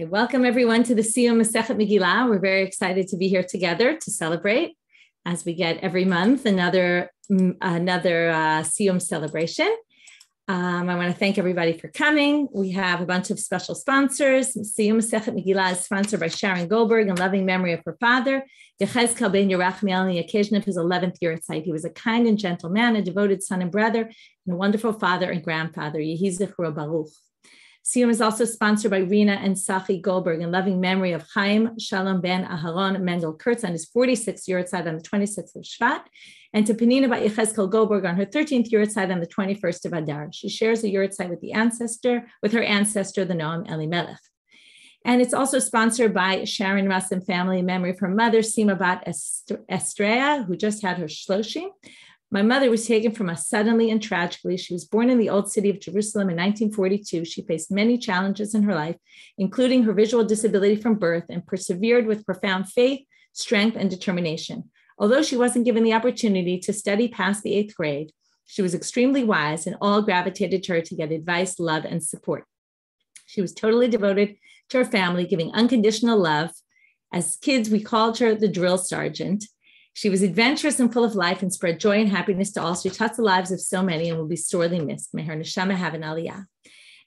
Okay, welcome everyone to the Siyum Masechet Megillah. We're very excited to be here together to celebrate, as we get every month, another mm, another uh, Siyum celebration. Um, I want to thank everybody for coming. We have a bunch of special sponsors. Siyum Masechet Megillah is sponsored by Sharon Goldberg in loving memory of her father, Yechezkel ben Yerachmiel, on the occasion of his 11th yahrzeit. He was a kind and gentle man, a devoted son and brother, and a wonderful father and grandfather. Yehi Baruch. Siyum is also sponsored by Rena and Sachi Goldberg in loving memory of Chaim Shalom ben Aharon Mendel Kurtz on his 46th yahrzeit on the 26th of Shvat, and to Penina by Yechezkel Goldberg on her 13th yahrzeit on the 21st of Adar. She shares a yahrzeit with the ancestor, with her ancestor, the Noam Elimelech. And it's also sponsored by Sharon Russ and family in memory of her mother, Sima Bat Estrella, who just had her shloshim. My mother was taken from us suddenly and tragically. She was born in the old city of Jerusalem in 1942. She faced many challenges in her life, including her visual disability from birth, and persevered with profound faith, strength, and determination. Although she wasn't given the opportunity to study past the eighth grade, she was extremely wise and all gravitated to her to get advice, love, and support. She was totally devoted to her family, giving unconditional love. As kids, we called her the drill sergeant. She was adventurous and full of life and spread joy and happiness to all. She touched the lives of so many and will be sorely missed. May her neshama have an aliyah.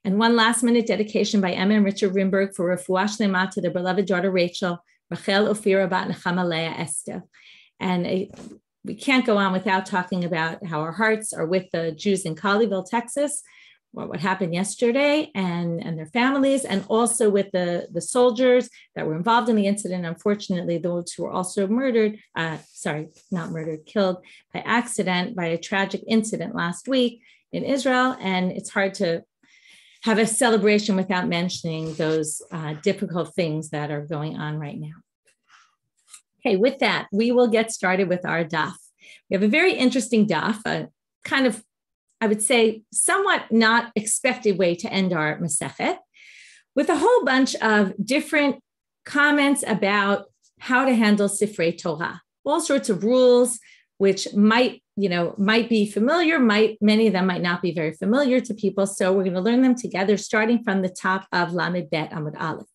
And one last minute dedication by Emma and Richard Rimberg for Refuah Shlema to their beloved daughter Rachel, Rachel Ophira Bat Nechama Leah Esther. And it, we can't go on without talking about how our hearts are with the Jews in Colleyville, Texas, what, what happened yesterday and, and their families, and also with the, the soldiers that were involved in the incident. Unfortunately, those who were also murdered, uh, sorry, not murdered, killed by accident by a tragic incident last week in Israel. And it's hard to have a celebration without mentioning those uh, difficult things that are going on right now. Okay, with that, we will get started with our daf. We have a very interesting daf, a kind of I would say, somewhat not expected way to end our Masechet with a whole bunch of different comments about how to handle Sifrei Torah, all sorts of rules which might you know might be familiar might many of them might not be very familiar to people. So we're going to learn them together starting from the top of lamed bet amud aleph.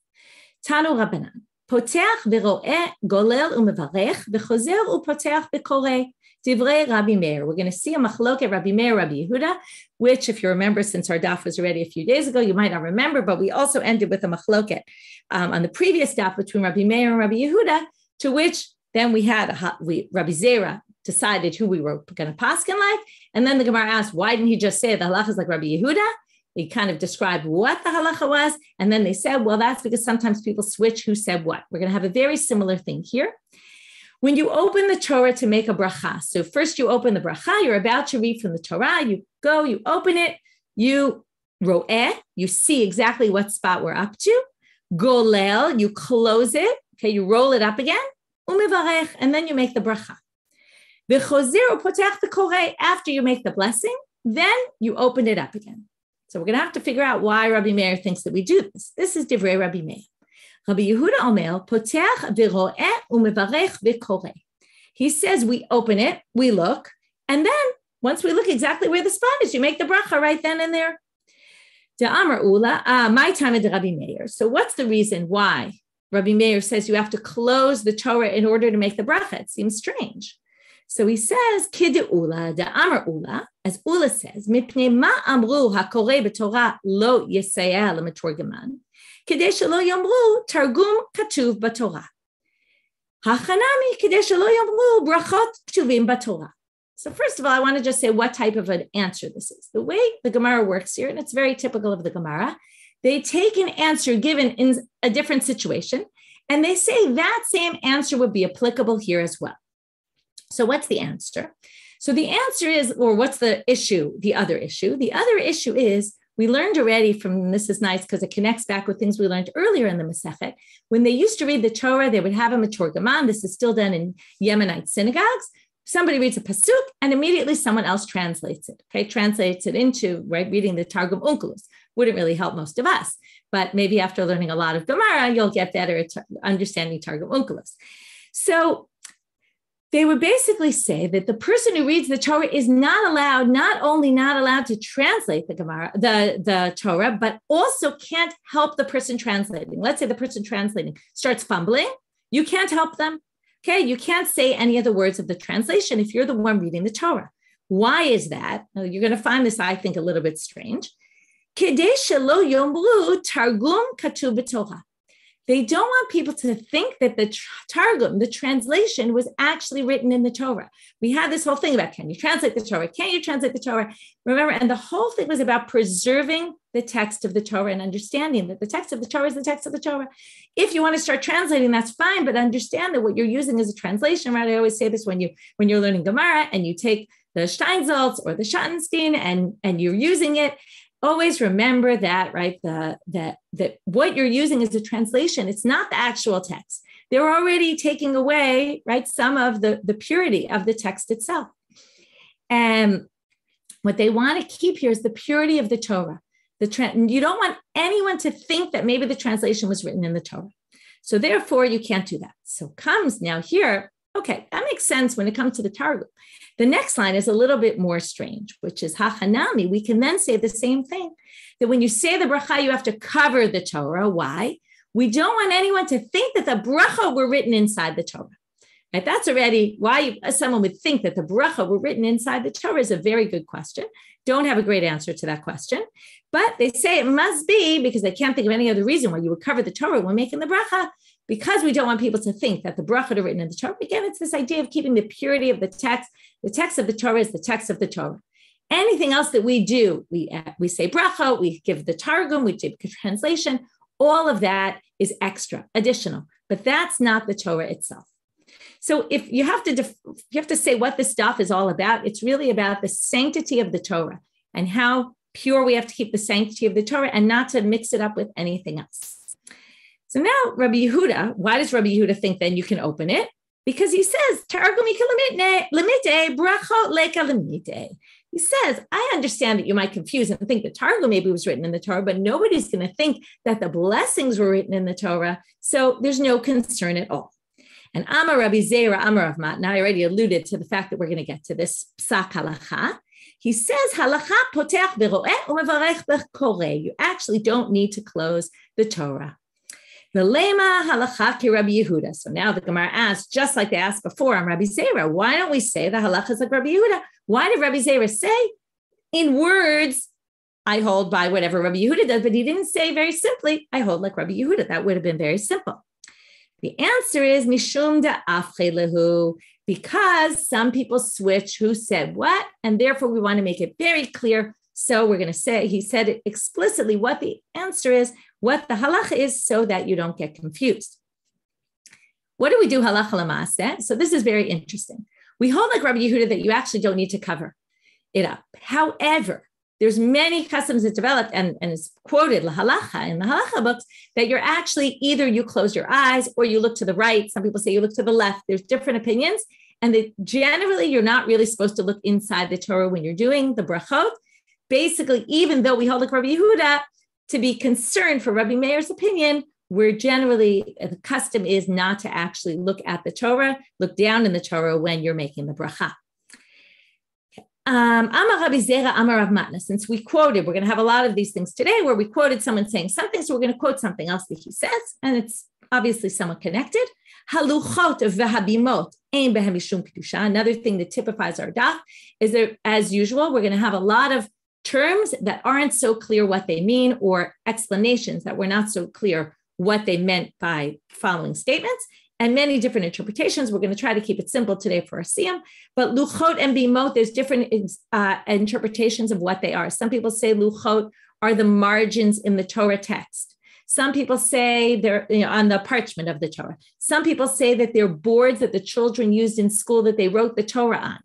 Tanu rabbanan potach v'ro'eh golel u'mevarech v'chozer u'potach v'koreh. Divrei Rabbi Meir. We're going to see a machloket Rabbi Meir, Rabbi Yehuda, which, if you remember, since our daf was already a few days ago, you might not remember, but we also ended with a machloket um, on the previous daf between Rabbi Meir and Rabbi Yehuda, to which then we had a, we, Rabbi Zera decided who we were going to paskin like, and then the Gemara asked, why didn't he just say the halacha is like Rabbi Yehuda? He kind of described what the halacha was, and then they said, well, that's because sometimes people switch who said what. We're going to have a very similar thing here. When you open the Torah to make a bracha, so first you open the bracha, you're about to read from the Torah, you go, you open it, you ro'eh, you see exactly what spot we're up to. Golel, you close it, okay, you roll it up again, umivarech, and then you make the bracha. V'chozer upotech the after you make the blessing, then you open it up again. So we're going to have to figure out why Rabbi Meir thinks that we do this. This is Divrei Rabbi Meir. Rabbi Yehuda Omer, u'mevarech v'koreh. He says we open it, we look, and then once we look exactly where the spot is, you make the bracha right then and there. De Amar Ula, ah, my time of Rabbi Meir. So what's the reason why Rabbi Meir says you have to close the Torah in order to make the bracha? It seems strange. So he says, Kid Ula, de Amar Ula, as Ula says, Mipnei ma amru hakoreh b'Torah lo yesayah l'metorgaman. כדי שלא יאמרו תרגום כתוב בתורה. החנמי כדי שלא יאמרו ברכות כתובים בתורה. So first of all, I want to just say what type of an answer this is. The way the Gemara works here, and it's very typical of the Gemara, they take an answer given in a different situation, and they say that same answer would be applicable here as well. So what's the answer? So the answer is, or what's the issue? The other issue. The other issue is we learned already from this is nice because it connects back with things we learned earlier in the Masechet. When they used to read the Torah, they would have a Meturgeman. This is still done in Yemenite synagogues. Somebody reads a pasuk and immediately someone else translates it. Okay, translates it into right reading the Targum Onkelos. Wouldn't really help most of us, but maybe after learning a lot of Gemara, you'll get better at understanding Targum Onkelos. So they would basically say that the person who reads the Torah is not allowed, not only not allowed to translate the Gemara, the, the Torah, but also can't help the person translating. Let's say the person translating starts fumbling, you can't help them. Okay, you can't say any of the words of the translation if you're the one reading the Torah. Why is that? You're going to find this, I think, a little bit strange. Targum they don't want people to think that the Targum, the translation, was actually written in the Torah. We had this whole thing about can you translate the Torah? Can you translate the Torah? Remember, and the whole thing was about preserving the text of the Torah and understanding that the text of the Torah is the text of the Torah. If you want to start translating, that's fine, but understand that what you're using is a translation, right? I always say this when you when you're learning Gemara and you take the Steinsaltz or the Schottenstein and and you're using it always remember that right? The that that what you're using is a translation it's not the actual text. They're already taking away right some of the the purity of the text itself. And what they want to keep here is the purity of the torah. The tra- you don't want anyone to think that maybe the translation was written in the torah. So therefore you can't do that. So comes now here okay that makes sense when it comes to the targum the next line is a little bit more strange, which is hachanami. We can then say the same thing that when you say the bracha, you have to cover the Torah. Why? We don't want anyone to think that the bracha were written inside the Torah. Right? That's already why someone would think that the bracha were written inside the Torah is a very good question. Don't have a great answer to that question. But they say it must be because they can't think of any other reason why you would cover the Torah when making the bracha, because we don't want people to think that the bracha are written in the Torah. Again, it's this idea of keeping the purity of the text the text of the Torah is the text of the Torah. Anything else that we do, we, we say bracha, we give the targum, we do translation, all of that is extra, additional, but that's not the Torah itself. So if you have to def- you have to say what this stuff is all about, it's really about the sanctity of the Torah and how pure we have to keep the sanctity of the Torah and not to mix it up with anything else. So now Rabbi Yehuda, why does Rabbi Yehuda think then you can open it? because he says, he says, I understand that you might confuse and think the Targum maybe was written in the Torah, but nobody's going to think that the blessings were written in the Torah. So there's no concern at all. And Amar Rabbi Zera, Amar of now I already alluded to the fact that we're going to get to this psak halacha. He says, halacha potech umevarech You actually don't need to close the Torah. Lema halacha ki Rabbi Yehuda. So now the Gemara asks, just like they asked before on Rabbi Zera, why don't we say the halacha is like Rabbi Yehuda? Why did Rabbi Zera say in words, I hold by whatever Rabbi Yehuda does, but he didn't say very simply, I hold like Rabbi Yehuda. That would have been very simple. The answer is mishum da lehu, because some people switch who said what, and therefore we want to make it very clear. So we're going to say, he said explicitly what the answer is, what the halacha is so that you don't get confused. What do we do halacha lamase? So this is very interesting. We hold like Rabbi Yehuda that you actually don't need to cover it up. However, there's many customs that developed and, and it's quoted halacha in the halacha books that you're actually either you close your eyes or you look to the right. Some people say you look to the left. There's different opinions. And that generally you're not really supposed to look inside the Torah when you're doing the brachot. Basically, even though we hold like Rabbi Yehuda, to be concerned for Rabbi Meir's opinion, where generally the custom is not to actually look at the Torah, look down in the Torah when you're making the bracha. Um, Amar Rabbi Zera, Amar Rav Matna. Since we quoted, we're going to have a lot of these things today where we quoted someone saying something, so we're going to quote something else that he says, and it's obviously somewhat connected. Haluchot vehabimot ein behem kedusha. Another thing that typifies our daf is that, as usual, we're going to have a lot of terms that aren't so clear what they mean or explanations that were not so clear what they meant by following statements and many different interpretations. We're going to try to keep it simple today for our siyum. But luchot and bimot, there's different uh, interpretations of what they are. Some people say luchot are the margins in the Torah text. Some people say they're you know, on the parchment of the Torah. Some people say that they're boards that the children used in school that they wrote the Torah on.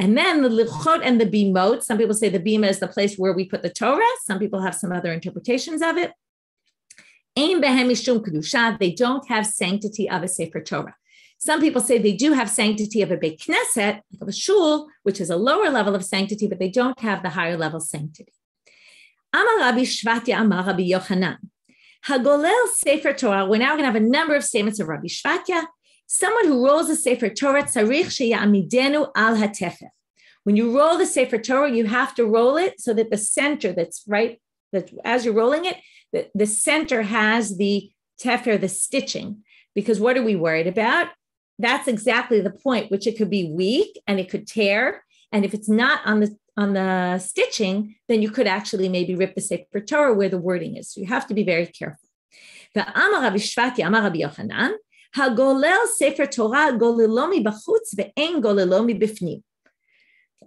And then the lichot and the bimot, some people say the bima is the place where we put the Torah. Some people have some other interpretations of it. They don't have sanctity of a Sefer Torah. Some people say they do have sanctity of a Beit Knesset, of a shul, which is a lower level of sanctity, but they don't have the higher level sanctity. Amar Rabbi Shvatya Amar Rabbi Yochanan. Hagolel Sefer Torah. We're now going to have a number of statements of Rabbi Shvatya Someone who rolls a Sefer Torah, tzarich sheyamidenu al hatefer. When you roll the Sefer Torah, you have to roll it so that the center that's right, that as you're rolling it, the, the center has the tefer, the stitching. Because what are we worried about? That's exactly the point, which it could be weak and it could tear. And if it's not on the on the stitching, then you could actually maybe rip the Sefer Torah where the wording is. So you have to be very careful. The Amar Rabbi Shvati, Amar Rabbi Yochanan, הגולל ספר תורה גוללו מבחוץ ואין גוללו מבפנים.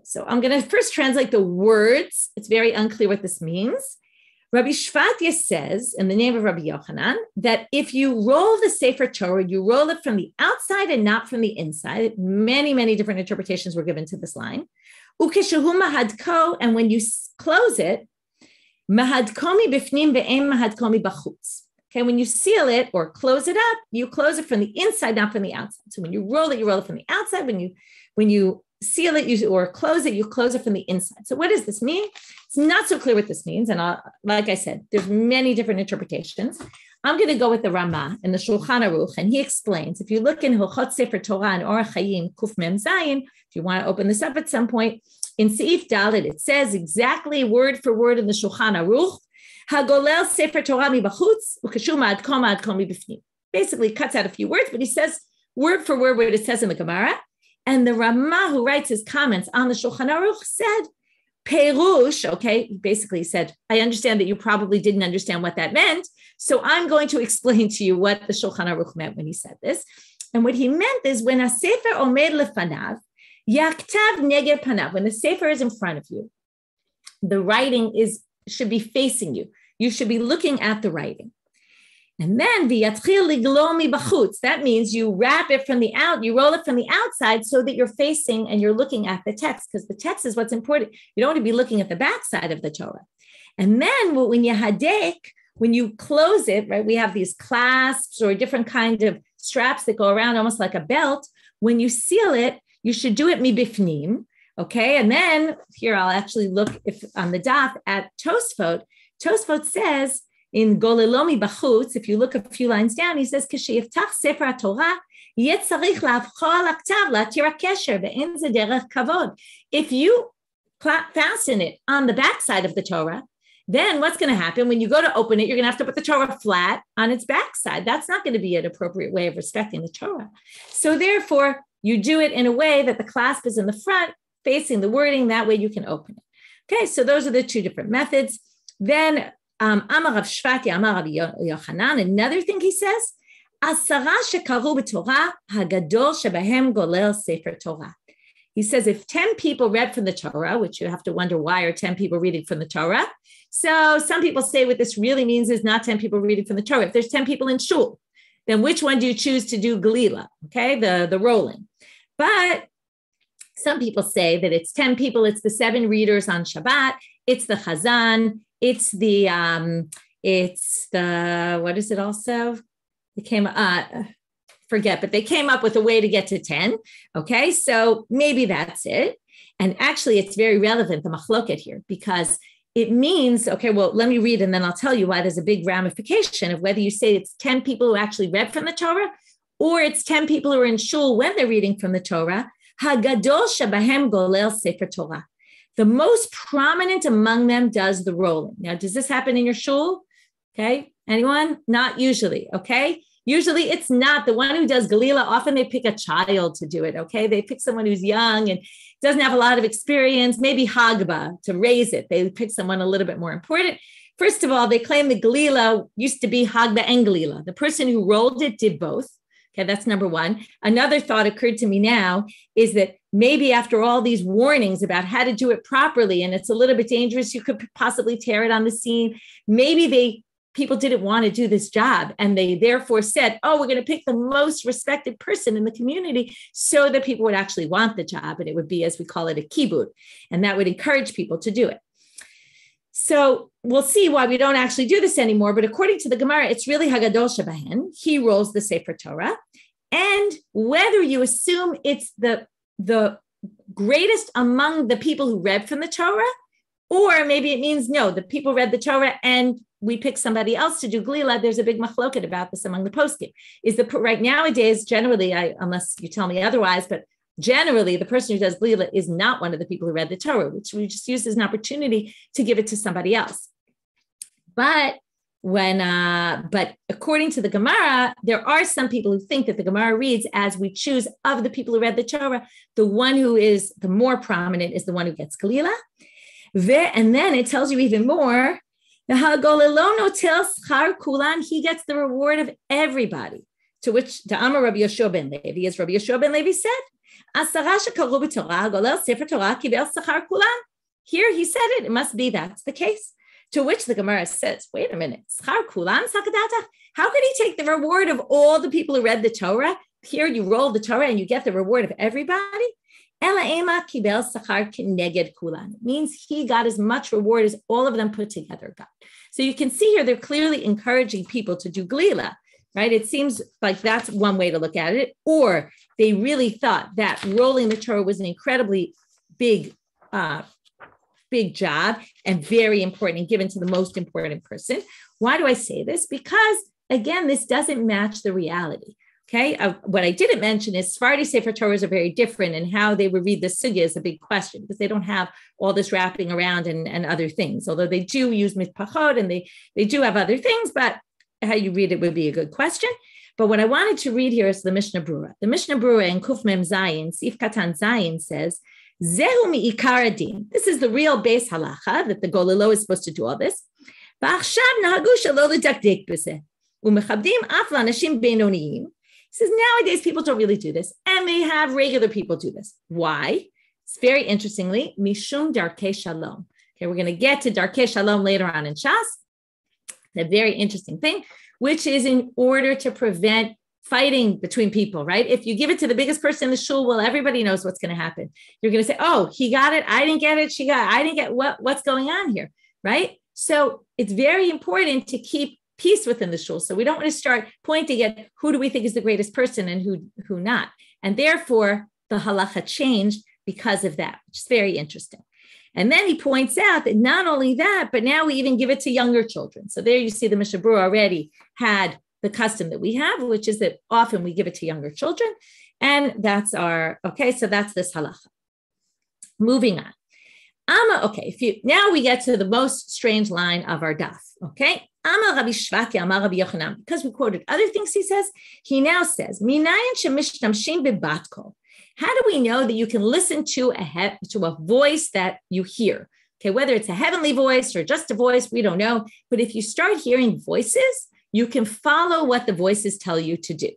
So I'm going to first translate the words. It's very unclear what this means. Rabbi Shvatia says, in the name of Rabbi Yochanan, that if you roll the Sefer Torah, you roll it from the outside and not from the inside. Many, many different interpretations were given to this line. Ukeshahu mahadko, and when you close it, mahadkomi bifnim ve'em mahadkomi bachutz. Okay, when you seal it or close it up, you close it from the inside, not from the outside. So when you roll it, you roll it from the outside. When you when you seal it you, or close it, you close it from the inside. So what does this mean? It's not so clear what this means. And I'll, like I said, there's many different interpretations. I'm going to go with the Rama in the Shulchan Aruch, and he explains. If you look in Hilchot Sefer Torah and Orach Chaim Kuf Mem Zayin, if you want to open this up at some point, in Seif Dalet, it says exactly word for word in the Shulchan Aruch, Sefer Torah mi bachutz, ukashuma ad koma ad. Basically cuts out a few words, but he says word for word what it says in the Gemara. And the Rama who writes his comments on the Shulchan Aruch said, Perush, okay, he basically said, I understand that you probably didn't understand what that meant. So I'm going to explain to you what the Shulchan Aruch meant when he said this. And what he meant is when a sefer omed lefanav, yaktav neger panav, when the sefer is in front of you, the writing is should be facing you. You should be looking at the writing. And then. That means you wrap it from the out, you roll it from the outside so that you're facing and you're looking at the text because the text is what's important. You don't want to be looking at the backside of the Torah. And then when you hadek, when you close it, right, we have these clasps or different kind of straps that go around almost like a belt. When you seal it, you should do it mibifnim. Okay, and then here I'll actually look if on the daf at Tosfot. Tosfot says in Golilomi Bachutz, if you look a few lines down, he says, "Ksheyiftach sefer Torah." If you fasten it on the backside of the Torah, then what's going to happen when you go to open it? You're going to have to put the Torah flat on its backside. That's not going to be an appropriate way of respecting the Torah. So, therefore, you do it in a way that the clasp is in the front facing the wording. That way you can open it. Okay, so those are the two different methods. Then um, Amar Rav Shvati, Amar Yochanan, another thing he says, Asara shekaru b'Torah, hagadol shebahem golel sefer Torah. He says if 10 people read from the Torah, which you have to wonder why are 10 people reading from the Torah. So some people say what this really means is not 10 people reading from the Torah. If there's 10 people in shul, then which one do you choose to do Galila? Okay, the, the rolling. But some people say that it's 10 people, it's the seven readers on Shabbat, it's the Chazan, it's the um, it's the what is it also? It came uh forget, but they came up with a way to get to 10. Okay, so maybe that's it. And actually, it's very relevant, the machloket here, because it means, okay, well, let me read and then I'll tell you why there's a big ramification of whether you say it's 10 people who actually read from the Torah or it's 10 people who are in shul when they're reading from the Torah. Hagadol shabahem golel sefer Torah. The most prominent among them does the rolling. Now, does this happen in your shul? Okay. Anyone? Not usually. Okay. Usually it's not the one who does Galila. Often they pick a child to do it. Okay. They pick someone who's young and doesn't have a lot of experience, maybe Hagba to raise it. They pick someone a little bit more important. First of all, they claim the Galila used to be Hagba and Galila. The person who rolled it did both. Okay, that's number one. Another thought occurred to me now is that maybe after all these warnings about how to do it properly, and it's a little bit dangerous, you could possibly tear it on the scene. Maybe they people didn't want to do this job and they therefore said oh we're going to pick the most respected person in the community so that people would actually want the job and it would be as we call it a kibbud and that would encourage people to do it so we'll see why we don't actually do this anymore. But according to the Gemara, it's really Hagadol Shabahen. He rolls the Sefer Torah. And whether you assume it's the, the greatest among the people who read from the Torah, or maybe it means no, the people read the Torah and we pick somebody else to do glila, there's a big machloket about this among the poskim. Is the right nowadays generally, I unless you tell me otherwise, but generally the person who does glila is not one of the people who read the Torah, which we just use as an opportunity to give it to somebody else. But when uh, but according to the Gemara, there are some people who think that the Gemara reads as we choose of the people who read the Torah, the one who is the more prominent is the one who gets Galila. And then it tells you even more. The Hagolilono Kulan, he gets the reward of everybody. To which the Amar Rabbi Yehoshua ben Levi, as Rabbi Yehoshua ben Levi said, Here he said it, it must be that's the case. To which the Gemara says, wait a minute, schar kulam sakadata. how could he take the reward of all the people who read the Torah? Here you roll the Torah and you get the reward of everybody. It means he got as much reward as all of them put together got. So you can see here they're clearly encouraging people to do glila, right? It seems like that's one way to look at it. Or they really thought that rolling the Torah was an incredibly big uh, big job and very important and given to the most important person. Why do I say this? Because again, this doesn't match the reality. Okay. Uh, what I didn't mention is Sephardi Sefer Torahs are very different, and how they would read the sugya is a big question because they don't have all this wrapping around and, and other things. Although they do use mitpachot and they they do have other things, but how you read it would be a good question. But what I wanted to read here is the Mishnah Brura. The Mishnah Brura in Kuf Mem Zayin, Sif Katan Zayin says Zehu ikaradin. This is the real base halacha that the golilo is supposed to do all this. He says nowadays people don't really do this, and they have regular people do this. Why? It's very interestingly, mishum darke shalom. Okay, we're going to get to darke shalom later on in Shas. A very interesting thing, which is in order to prevent fighting between people, right? If you give it to the biggest person in the shul, well, everybody knows what's going to happen. You're going to say, "Oh, he got it. I didn't get it. She got. It. I didn't get what. What's going on here?" Right? So it's very important to keep peace within the shul. So we don't want to start pointing at who do we think is the greatest person and who who not. And therefore, the halacha changed because of that, which is very interesting. And then he points out that not only that, but now we even give it to younger children. So there you see the Mishnah Brura already had the custom that we have, which is that often we give it to younger children. And that's our, okay, so that's this halacha. Moving on. Ama, okay, if you now we get to the most strange line of our daf. Okay. Ama Rabbi Shvaki, Ama Rabbi Yochanan, because we quoted other things he says, he now says, Minayan shemishtamshim bebatko. How do we know that you can listen to a he- to a voice that you hear? Okay, whether it's a heavenly voice or just a voice, we don't know. But if you start hearing voices, you can follow what the voices tell you to do.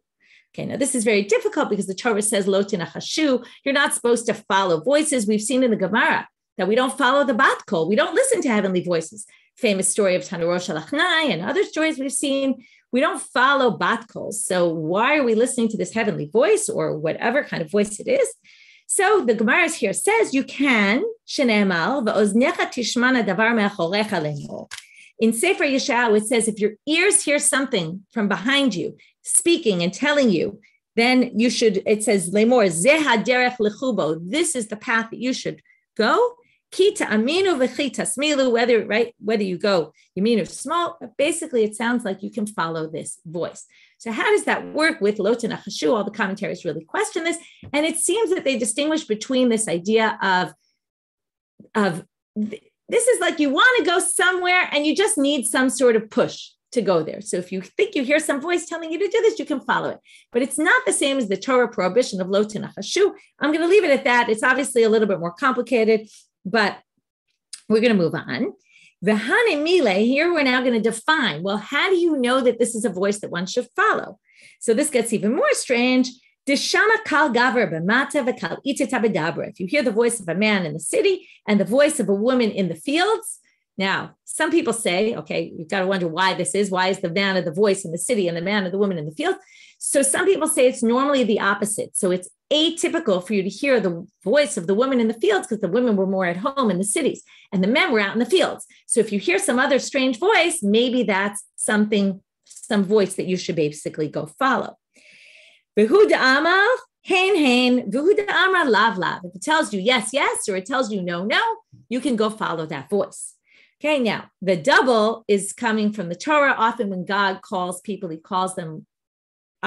Okay, now this is very difficult because the Torah says lo tinachashu. You're not supposed to follow voices. We've seen in the Gemara that we don't follow the bat kol. We don't listen to heavenly voices. Famous story of Tanur shel Achnai and other stories we've seen. We don't follow bat kols. So why are we listening to this heavenly voice or whatever kind of voice it is? So the Gemara here says you can. In Sefer Yeshayahu, it says if your ears hear something from behind you speaking and telling you, then you should, it says, lechubo. This is the path that you should go. Kita aminu smilu, whether, right, whether you go yamin or small, basically it sounds like you can follow this voice. So how does that work with lo tinachashu? All the commentaries really question this. And it seems that they distinguish between this idea of, of this is like you want to go somewhere and you just need some sort of push to go there. So if you think you hear some voice telling you to do this, you can follow it. But it's not the same as the Torah prohibition of lo tinachashu. I'm going to leave it at that. It's obviously a little bit more complicated, but we're going to move on. V'hane mile, here we're now going to define, well, how do you know that this is a voice that one should follow? So this gets even more strange Dishama kal gaver b'mata v'kal If you hear the voice of a man in the city and the voice of a woman in the fields, now some people say, okay, you've got to wonder why this is. Why is the man of the voice in the city and the man of the woman in the field? So some people say it's normally the opposite. So it's atypical for you to hear the voice of the women in the fields because the women were more at home in the cities and the men were out in the fields. So if you hear some other strange voice, maybe that's something, some voice that you should basically go follow. V'hu da'amar, hain hain, v'hu da'amar lav lav. If it tells you yes, yes, or it tells you no, no, you can go follow that voice. Okay, now the double is coming from the Torah. Often when God calls people, he calls them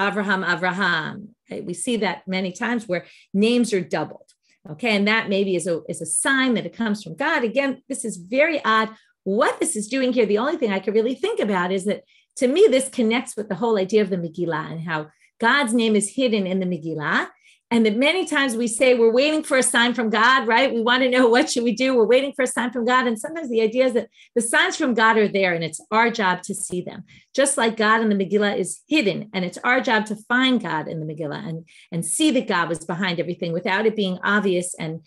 Avraham, Avraham. We see that many times where names are doubled. Okay, and that maybe is a, is a sign that it comes from God. Again, this is very odd. What this is doing here, the only thing I could really think about is that to me, this connects with the whole idea of the Megillah and how God's name is hidden in the Megillah and that many times we say we're waiting for a sign from god right? We want to know what should we do? We're waiting for a sign from god. And sometimes the idea is that the signs from god are there and it's our job to see them. Just like god in the megillah is hidden and it's our job to find god in the megillah and and see that god was behind everything without it being obvious and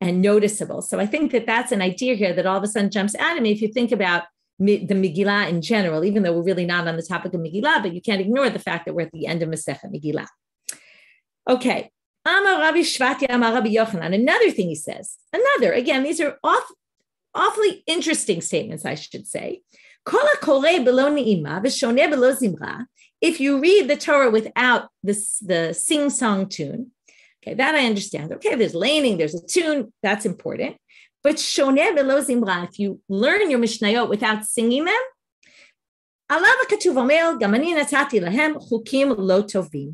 and noticeable. So i think that that's an idea here that all of a sudden jumps out at me. If you think about the Megillah in general, even though we're really not on the topic of Megillah, but you can't ignore the fact that we're at the end of Masechet Megillah. Okay, Amar Rabbi Shvati, Amar Rabbi Yochanan. Another thing he says, another, again, these are off, awfully interesting statements, I should say. If you read the Torah without this, the sing song tune, okay, that I understand. Okay, there's laning, there's a tune, that's important. But shoneh below zimra, if you learn your Mishnayot without singing them, עליו הכתוב אומר, גם אני נתתי להם חוקים לא טובים.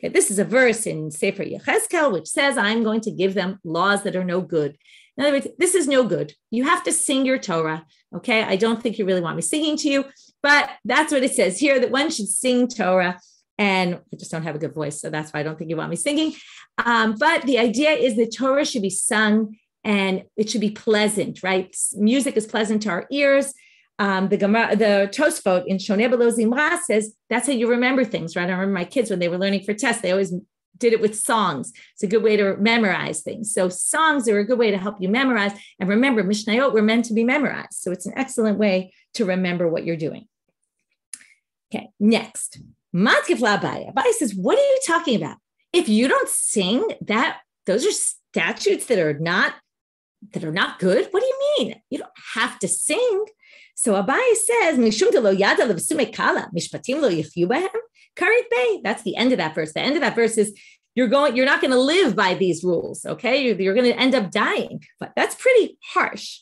Okay, this is a verse in Sefer Yechezkel which says, I'm going to give them laws that are no good. In other words, this is no good. You have to sing your Torah. Okay, I don't think you really want me singing to you, but that's what it says here that one should sing Torah. And I just don't have a good voice, so that's why I don't think you want me singing. Um, but the idea is that Torah should be sung and it should be pleasant, right? Music is pleasant to our ears um, the Gemara, the Tosfot in Shoneh Zimra says that's how you remember things, right? I remember my kids when they were learning for tests, they always did it with songs. It's a good way to memorize things. So songs are a good way to help you memorize. And remember, Mishnayot were meant to be memorized. So it's an excellent way to remember what you're doing. Okay, next. Matkif Abaye. Abaye says, what are you talking about? If you don't sing, that those are statutes that are not that are not good. What do you mean? You don't have to sing. So Abaye says, Mishum lo yada kala, mishpatim lo yichyu karit bay. That's the end of that verse. The end of that verse is you're going, you're not going to live by these rules, okay? You're, you're going to end up dying. But that's pretty harsh.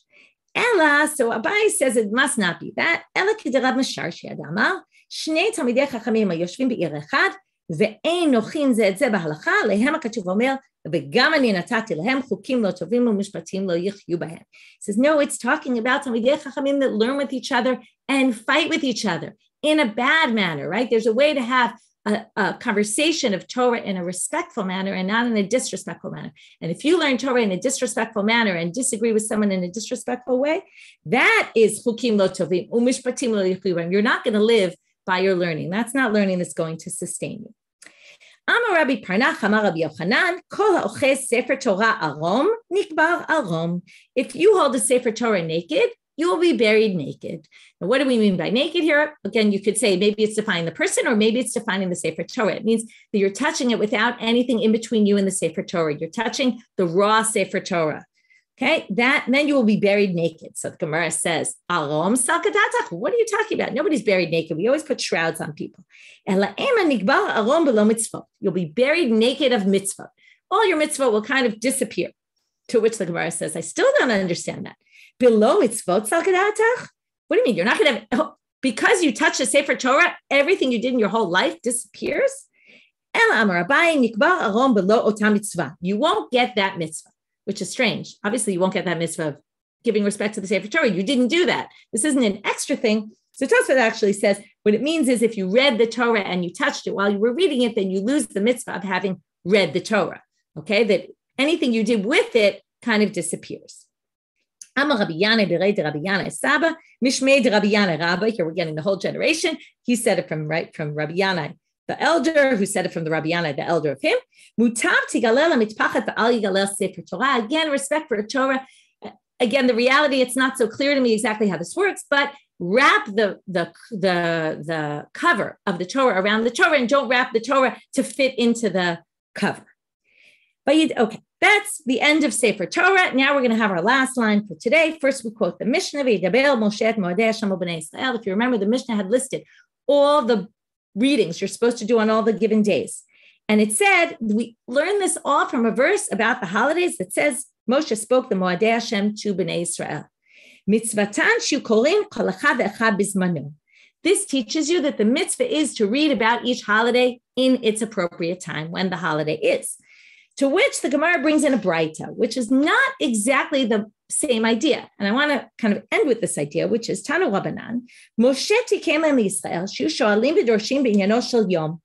Ella, so Abaye says it must not be that. Ella kiderab mashar she'adamar, שני תלמידי חכמים היושבים בעיר אחד, ואין נוחים זה את זה בהלכה, להם הכתוב אומר, וגם אני נתתי להם חוקים לא טובים ומשפטים לא יחיו בהם. He says, no, it's talking about תלמידי חכמים that learn with each other and fight with each other in a bad manner, right? There's a way to have a, a, conversation of Torah in a respectful manner and not in a disrespectful manner. And if you learn Torah in a disrespectful manner and disagree with someone in a disrespectful way, that is chukim lo tovim umishpatim lo You're not going to live by your learning. That's not learning that's going to sustain you. אמר רבי פרנח, אמר רבי יוחנן, כל האוחז ספר תורה ערום, נקבר ערום. If you hold a sefer Torah naked, you will be buried naked. Now, what do we mean by naked here? Again, you could say maybe it's defining the person or maybe it's defining the Sefer Torah. It means that you're touching it without anything in between you and the Sefer Torah. You're touching the raw Sefer Torah. Okay, that then you will be buried naked. So the Gemara says. What are you talking about? Nobody's buried naked. We always put shrouds on people. You'll be buried naked of mitzvah. All your mitzvah will kind of disappear. To which the Gemara says, I still don't understand that. Below mitzvot salkadatach. What do you mean? You're not going to have, oh, because you touch the Sefer Torah, everything you did in your whole life disappears? You won't get that mitzvah which is strange. Obviously, you won't get that mitzvah of giving respect to the Sefer Torah. You didn't do that. This isn't an extra thing. So Tosfot actually says what it means is if you read the Torah and you touched it while you were reading it, then you lose the mitzvah of having read the Torah. Okay, that anything you did with it kind of disappears. Here we're getting the whole generation. He said it from right from Rabbi Yana the elder, who said it from the Rabbi Yana, the elder of him. Mutav mitpachat sefer Torah. Again, respect for Torah. Again, the reality, it's not so clear to me exactly how this works, but wrap the, the, the, the cover of the Torah around the Torah and don't wrap the Torah to fit into the cover. But you, okay, that's the end of Sefer Torah. Now we're going to have our last line for today. First, we quote the Mishnah. If you remember, the Mishnah had listed all the readings you're supposed to do on all the given days. And it said, we learn this all from a verse about the holidays that says Moshe spoke the Moadei Hashem to Bnei Israel. Mitzvatan echad. This teaches you that the mitzvah is to read about each holiday in its appropriate time when the holiday is. To which the Gemara brings in a Braita, which is not exactly the same idea. And I want to kind of end with this idea, which is Tanu Rabbanan, Moshe in Israel, Yom.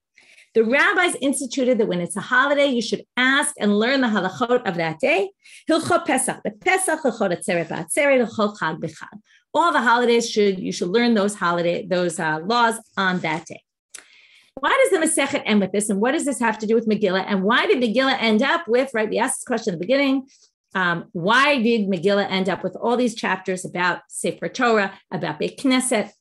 The rabbis instituted that when it's a holiday, you should ask and learn the halachot of that day. Hilchot Pesach, the Pesach. All the holidays should you should learn those holiday those uh, laws on that day. Why does the Masechet end with this, and what does this have to do with Megillah? And why did Megillah end up with right? We asked this question at the beginning. Um, why did Megillah end up with all these chapters about Sefer Torah, about Beit Knesset?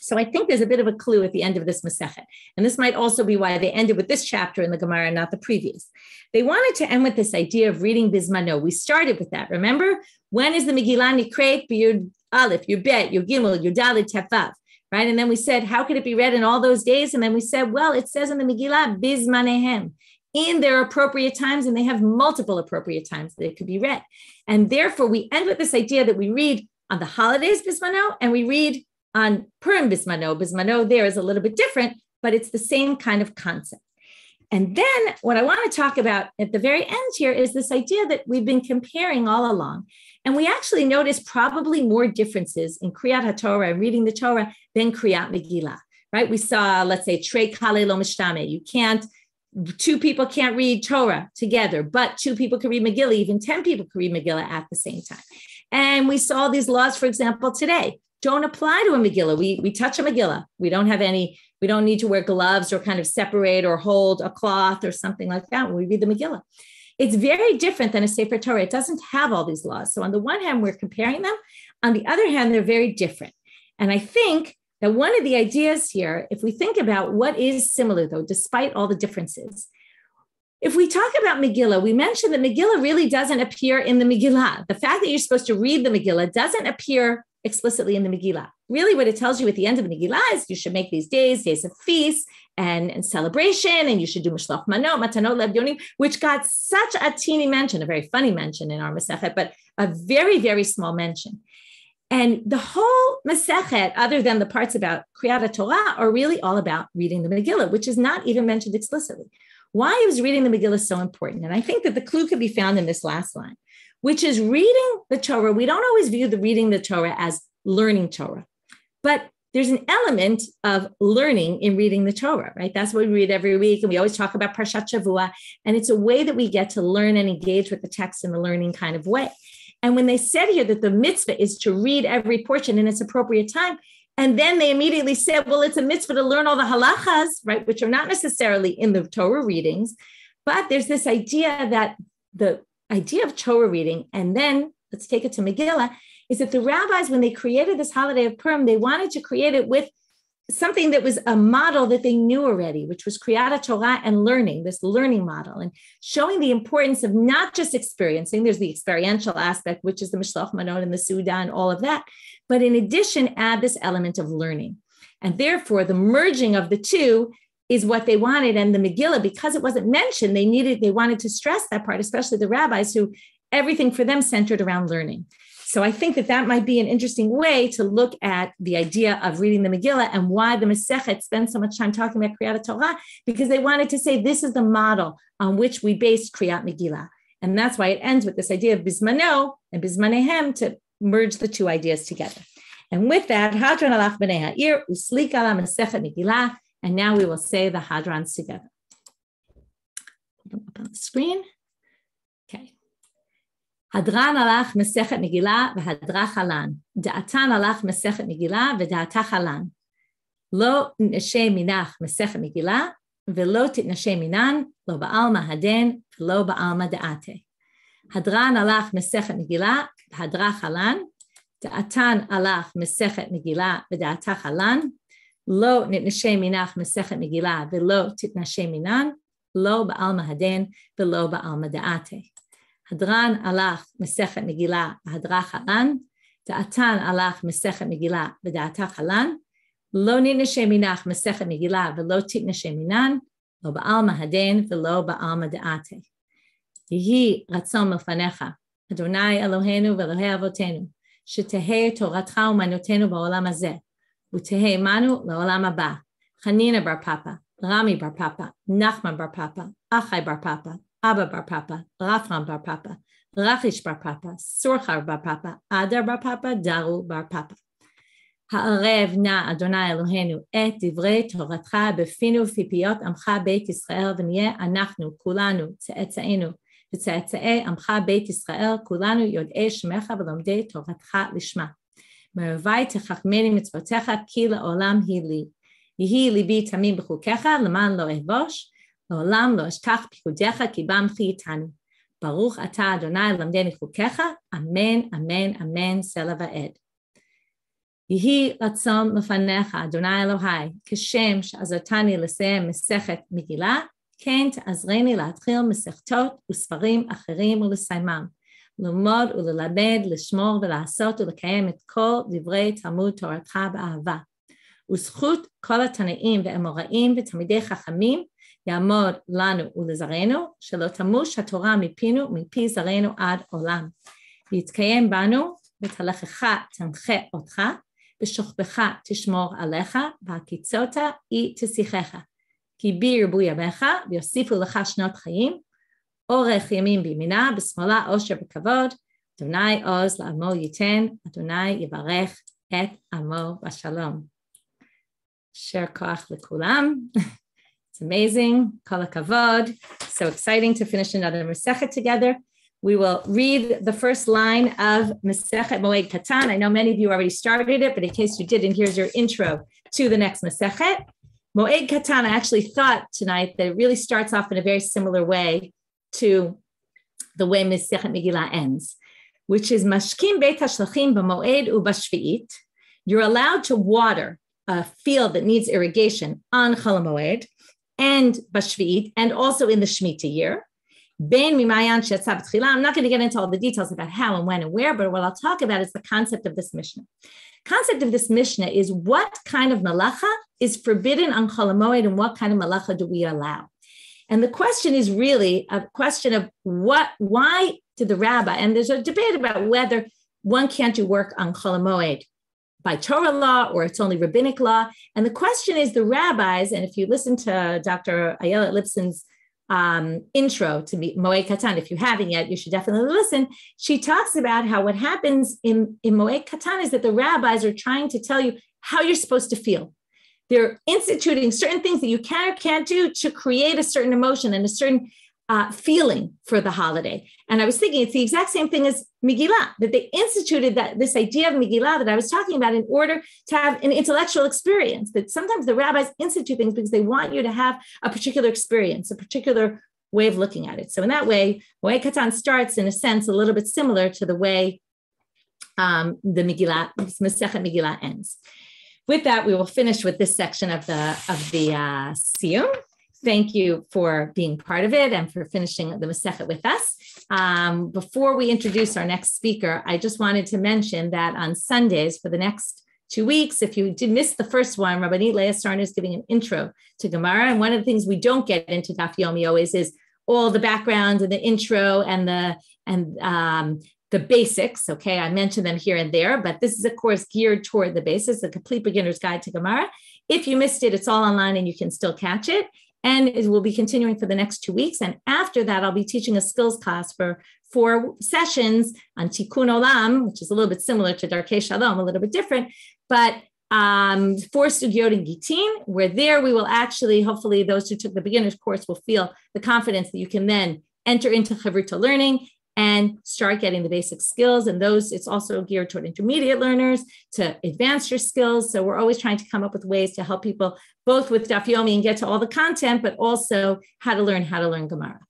So I think there's a bit of a clue at the end of this Masechet. And this might also be why they ended with this chapter in the Gemara not the previous. They wanted to end with this idea of reading Bismano. We started with that. Remember? When is the Megillah Nikret? Yud Aleph, Yud Bet, Yud Gimel, Yud Dalet, Tefav. Right? And then we said, how could it be read in all those days? And then we said, well, it says in the Megillah, Bismanehem in their appropriate times, and they have multiple appropriate times that it could be read. And therefore, we end with this idea that we read on the holidays Bismano and we read on Purim Bismano. Bismano there is a little bit different, but it's the same kind of concept. And then what I want to talk about at the very end here is this idea that we've been comparing all along. And we actually notice probably more differences in Kriyat HaTorah and reading the Torah than Kriyat Megillah, right? We saw, let's say, Trey Kale Lo Mishtame. You can't two people can't read Torah together, but two people can read Megillah, even 10 people can read Megillah at the same time. And we saw these laws, for example, today don't apply to a Megillah. We, we touch a Megillah. We don't have any, we don't need to wear gloves or kind of separate or hold a cloth or something like that when we read the Megillah. It's very different than a Sefer Torah. It doesn't have all these laws. So on the one hand, we're comparing them. On the other hand, they're very different. And I think now, one of the ideas here, if we think about what is similar, though, despite all the differences, if we talk about Megillah, we mentioned that Megillah really doesn't appear in the Megillah. The fact that you're supposed to read the Megillah doesn't appear explicitly in the Megillah. Really, what it tells you at the end of the Megillah is you should make these days, days of feast and, and celebration, and you should do Mishloch Manot, Matanot Levyonim, which got such a teeny mention, a very funny mention in our Masechet, but a very, very small mention. And the whole Masechet, other than the parts about Kriyat Torah, are really all about reading the Megillah, which is not even mentioned explicitly. Why is reading the Megillah so important? And I think that the clue could be found in this last line, which is reading the Torah. We don't always view the reading the Torah as learning Torah, but there's an element of learning in reading the Torah, right? That's what we read every week. And we always talk about Parshat Shavua. And it's a way that we get to learn and engage with the text in a learning kind of way. And when they said here that the mitzvah is to read every portion in its appropriate time, and then they immediately said, well, it's a mitzvah to learn all the halachas, right, which are not necessarily in the Torah readings. But there's this idea that the idea of Torah reading, and then let's take it to Megillah, is that the rabbis, when they created this holiday of Purim, they wanted to create it with something that was a model that they knew already, which was Kriyat Torah and learning, this learning model, and showing the importance of not just experiencing, there's the experiential aspect, which is the Mishloch Manot and the Sudan, all of that, but in addition, add this element of learning. And therefore, the merging of the two is what they wanted. And the Megillah, because it wasn't mentioned, they needed, they wanted to stress that part, especially the rabbis who everything for them centered around learning. So I think that that might be an interesting way to look at the idea of reading the Megillah and why the Masechet spends so much time talking about Kriyat Torah, because they wanted to say this is the model on which we based Kriyat Megillah. And that's why it ends with this idea of Bismano and Bismanehem to merge the two ideas together. And with that, Hadran alach b'nei ha'ir, uslik ala Masechet Megillah, and now we will say the Hadrans together. Put them up on the screen. הדרן הלך מסכת מגילה והדרה חלן, דעתן הלך מסכת מגילה ודעתה חלן. לא נשי מנך מסכת מגילה ולא תתנשי מינן, לא בעלמא הדן ולא בעלמא דעתה. הדרן הלך מסכת מגילה והדרה חלן, דעתן הלך מסכת מגילה ודעתה חלן, לא נתנשי מנך מסכת מגילה ולא תתנשי מינן, לא בעלמא הדן ולא בעלמא דעתה. הדרן הלך מסכת מגילה והדרה חלן, דעתן הלך מסכת מגילה ודעתה חלן, לא נתנשי מנך מסכת מגילה ולא תתנשי מינן, לא בעלמא הדין ולא בעלמא דעתה. יהי רצון מלפניך, אדוני אלוהינו ואלוהי אבותינו, שתהא תורתך אומנותינו בעולם הזה, ותהא עמנו לעולם הבא. חנינה בר פפא, רמי בר פפא, נחמן בר פפא, אחי בר פפא, אבא בר פפא, רפרם בר פפא, רחיש בר פפא, סורחר בר פפא, אדר בר פפא, דרו בר פפא. הערב נא אדוני אלוהינו את דברי תורתך בפינו ובפיות עמך בית ישראל ונהיה אנחנו כולנו צאצאינו וצאצאי עמך בית ישראל כולנו יודעי שמך ולומדי תורתך לשמה. מרווי תחכמני מצוותיך כי לעולם היא לי. יהי ליבי תמים בחוקיך למען לא אבוש לעולם לא אשכח פיקודיך כי בם חייתנו. ברוך אתה אדוני למדני חוקיך אמן אמן אמן סלע ועד. יהי רצון לפניך, אדוני אלוהי, כשם שעזרתני לסיים מסכת מגילה, כן תעזרני להתחיל מסכתות וספרים אחרים ולסיימם, ללמוד וללמד, לשמור ולעשות ולקיים את כל דברי תלמוד תורתך באהבה. וזכות כל התנאים והאמוראים ותלמידי חכמים יעמוד לנו ולזרענו, שלא תמוש התורה מפינו ומפי זרענו עד עולם. ויתקיים בנו ותלכך תנחה אותך, בשוכבך תשמור עליך, והקיצות אי תשיחך. כי בי ירבו ימיך, ויוסיפו לך שנות חיים, אורך ימים בימינה, בשמאלה עושר וכבוד, אדוני עוז לעמו ייתן, אדוני יברך את עמו בשלום. שר כוח לכולם. It's amazing. Kala. So exciting to finish another Masechet together. We will read the first line of Masechet Moed Katan. I know many of you already started it, but in case you didn't, here's your intro to the next Masechet. Moed Katan, I actually thought tonight that it really starts off in a very similar way to the way Masechet Megillah ends, which is Mashkim Beit HaShlachim B'Moed U'Bashvi'it. You're allowed to water a field that needs irrigation on Chalamoed and Bashvi'it, and also in the Shemitah year. Ben I'm not going to get into all the details about how and when and where, but what I'll talk about is the concept of this Mishnah. Concept of this Mishnah is what kind of malacha is forbidden on Cholamoid and what kind of malacha do we allow? And the question is really a question of what, why did the rabbi, and there's a debate about whether one can't do work on Cholamoid by Torah law or it's only rabbinic law. And the question is the rabbis, and if you listen to Dr. Ayala Lipson's um, intro to Moed Katan. If you haven't yet, you should definitely listen. She talks about how what happens in, in Katan is that the rabbis are trying to tell you how you're supposed to feel. They're instituting certain things that you can or can't do to create a certain emotion and a certain uh, feeling for the holiday. And I was thinking it's the exact same thing as Megillah, that they instituted that this idea of Megillah that I was talking about in order to have an intellectual experience. That sometimes the rabbis institute things because they want you to have a particular experience, a particular way of looking at it. So in that way, Moed Katan starts in a sense a little bit similar to the way um, the Megillah, Masechet Megillah ends. With that, we will finish with this section of the of the uh, Siyum thank you for being part of it and for finishing the Masechet with us. Um, before we introduce our next speaker, I just wanted to mention that on Sundays for the next two weeks, if you did miss the first one, Rabbanit Leah Sarna is giving an intro to Gemara. And one of the things we don't get into Daf Yomi always is all the background and the intro and the and um, the basics. Okay, I mentioned them here and there, but this is of course geared toward the basics, the complete beginner's guide to Gemara. If you missed it, it's all online and you can still catch it and it will be continuing for the next two weeks. And after that, I'll be teaching a skills class for four sessions on Tikkun Olam, which is a little bit similar to Darkei Shalom, a little bit different, but um, for Sugyot and Gitin, where there we will actually, hopefully, those who took the beginner's course will feel the confidence that you can then enter into Chavruta learning and start getting the basic skills. And those, it's also geared toward intermediate learners to advance your skills. So we're always trying to come up with ways to help people both with Daf Yomi and get to all the content, but also how to learn how to learn Gemara.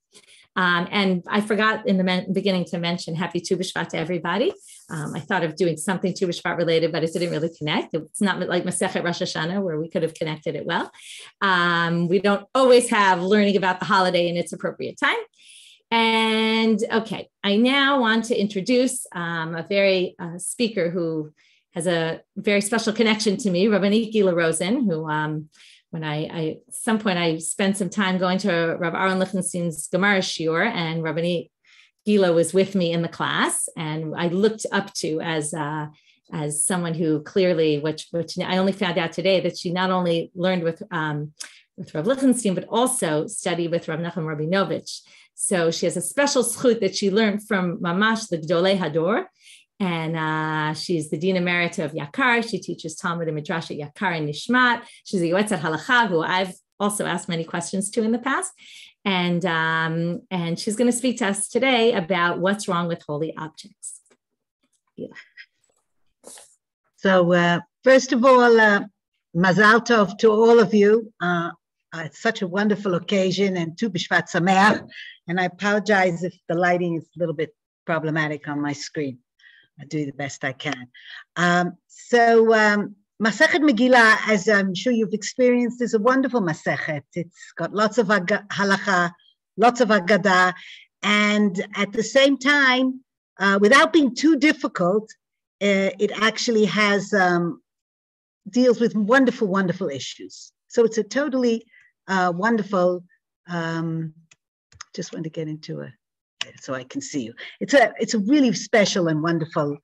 Um, and I forgot in the men- beginning to mention Happy Tu B'Shvat to everybody. Um, I thought of doing something Tu B'Shvat related, but it didn't really connect. It's not like Masechet Rosh Hashanah where we could have connected it well. Um, we don't always have learning about the holiday in its appropriate time. And okay, I now want to introduce um, a very uh, speaker who has a very special connection to me, Rabbanit Gilla Rosen, who um, when I, I, at some point I spent some time going to Rav Aaron Lichtenstein's Gemara Shiur, and Rabbanit Gilla was with me in the class, and I looked up to as uh, as someone who clearly, which which I only found out today that she not only learned with um, with Rav Lichtenstein, but also studied with Rav Nachum Rabinovich. So she has a special schut that she learned from Mamash, the Gdolei Hador, and uh, she's the Dean Emerita of Yakar. She teaches Talmud and Midrash at Yakar and Nishmat. She's a Yoetzat Halacha, who I've also asked many questions to in the past. And, um, and she's going to speak to us today about what's wrong with holy objects. Yeah. So, uh, first of all, uh, Mazal Tov to all of you. Uh, it's such a wonderful occasion and Tu B'Shvat Sameach. And I apologize if the lighting is a little bit problematic on my screen. I do the best I can. Um, so, um, Masechet Megillah, as I'm sure you've experienced, is a wonderful Masechet. It's got lots of halacha, lots of agada, and at the same time, uh, without being too difficult, uh, it actually has um, deals with wonderful, wonderful issues. So it's a totally uh, wonderful. Um, just want to get into it so I can see you. It's a it's a really special and wonderful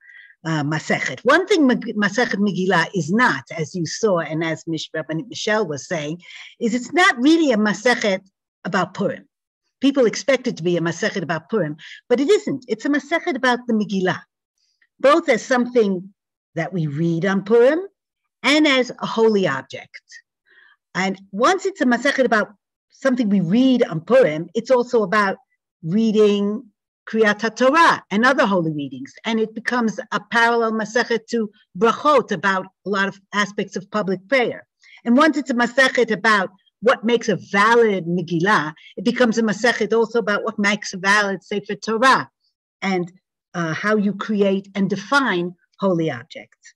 uh, Masechet. One thing Masechet Megillah is not, as you saw, and as Michelle was saying, is it's not really a Masechet about Purim. People expect it to be a Masechet about Purim, but it isn't. It's a Masechet about the Megillah, both as something that we read on Purim and as a holy object. And once it's a Masechet about something we read on Purim, it's also about reading Kriyat Torah and other holy readings, and it becomes a parallel masechet to brachot about a lot of aspects of public prayer. And once it's a masechet about what makes a valid Megillah, it becomes a masechet also about what makes a valid Sefer Torah and uh, how you create and define holy objects.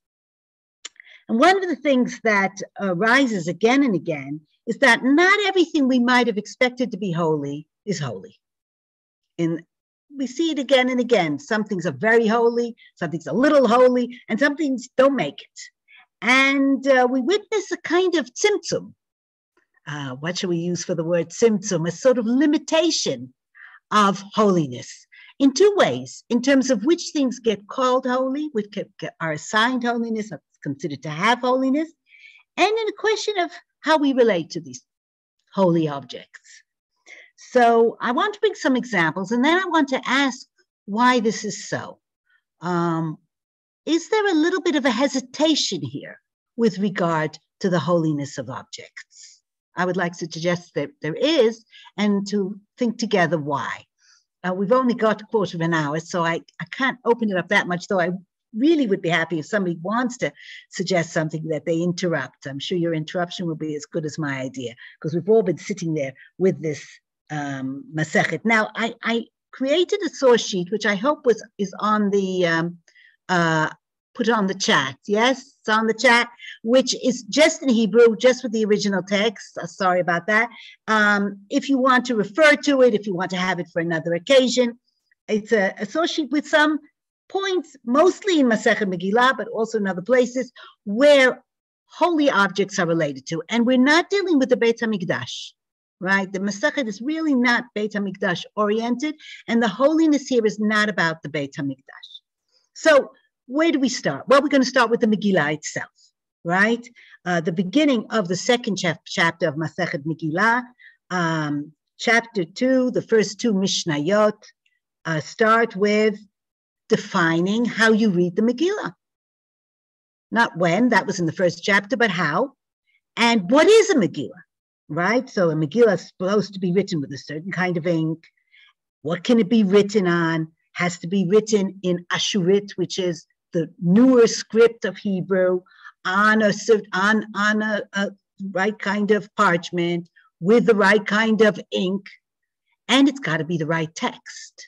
And one of the things that arises again and again is that not everything we might have expected to be holy is holy. In we see it again and again. Some things are very holy, some things a little holy, and some things don't make it. And uh, we witness a kind of symptom. Uh, what should we use for the word symptom? A sort of limitation of holiness in two ways in terms of which things get called holy, which are assigned holiness, are considered to have holiness, and in the question of how we relate to these holy objects. So I want to bring some examples, and then I want to ask why this is so. Um, is there a little bit of a hesitation here with regard to the holiness of objects? I would like to suggest that there is, and to think together why. Uh, we've only got a quarter of an hour, so I, I can't open it up that much, though I really would be happy if somebody wants to suggest something that they interrupt. I'm sure your interruption will be as good as my idea, because we've all been sitting there with this um, Masechet. Now, I, I, created a source sheet, which I hope was is on the um, uh, put on the chat. Yes, it's on the chat, which is just in Hebrew, just with the original text. Uh, sorry about that. Um, if you want to refer to it, if you want to have it for another occasion, it's a, a source sheet with some points, mostly in Masechet Megillah, but also in other places where holy objects are related to. And we're not dealing with the Beit HaMikdash right? The Masechet is really not Beit HaMikdash oriented, and the holiness here is not about the Beit HaMikdash. So where do we start? Well, we're going to start with the Megillah itself, right? Uh, the beginning of the second chap- chapter of Masechet Megillah, um, chapter two, the first two Mishnayot, uh, start with defining how you read the Megillah. Not when, that was in the first chapter, but how. And what is a Megillah? right? So a Megillah is supposed to be written with a certain kind of ink. What can it be written on? Has to be written in Ashurit, which is the newer script of Hebrew, on a on on a, a right kind of parchment with the right kind of ink, and it's got to be the right text,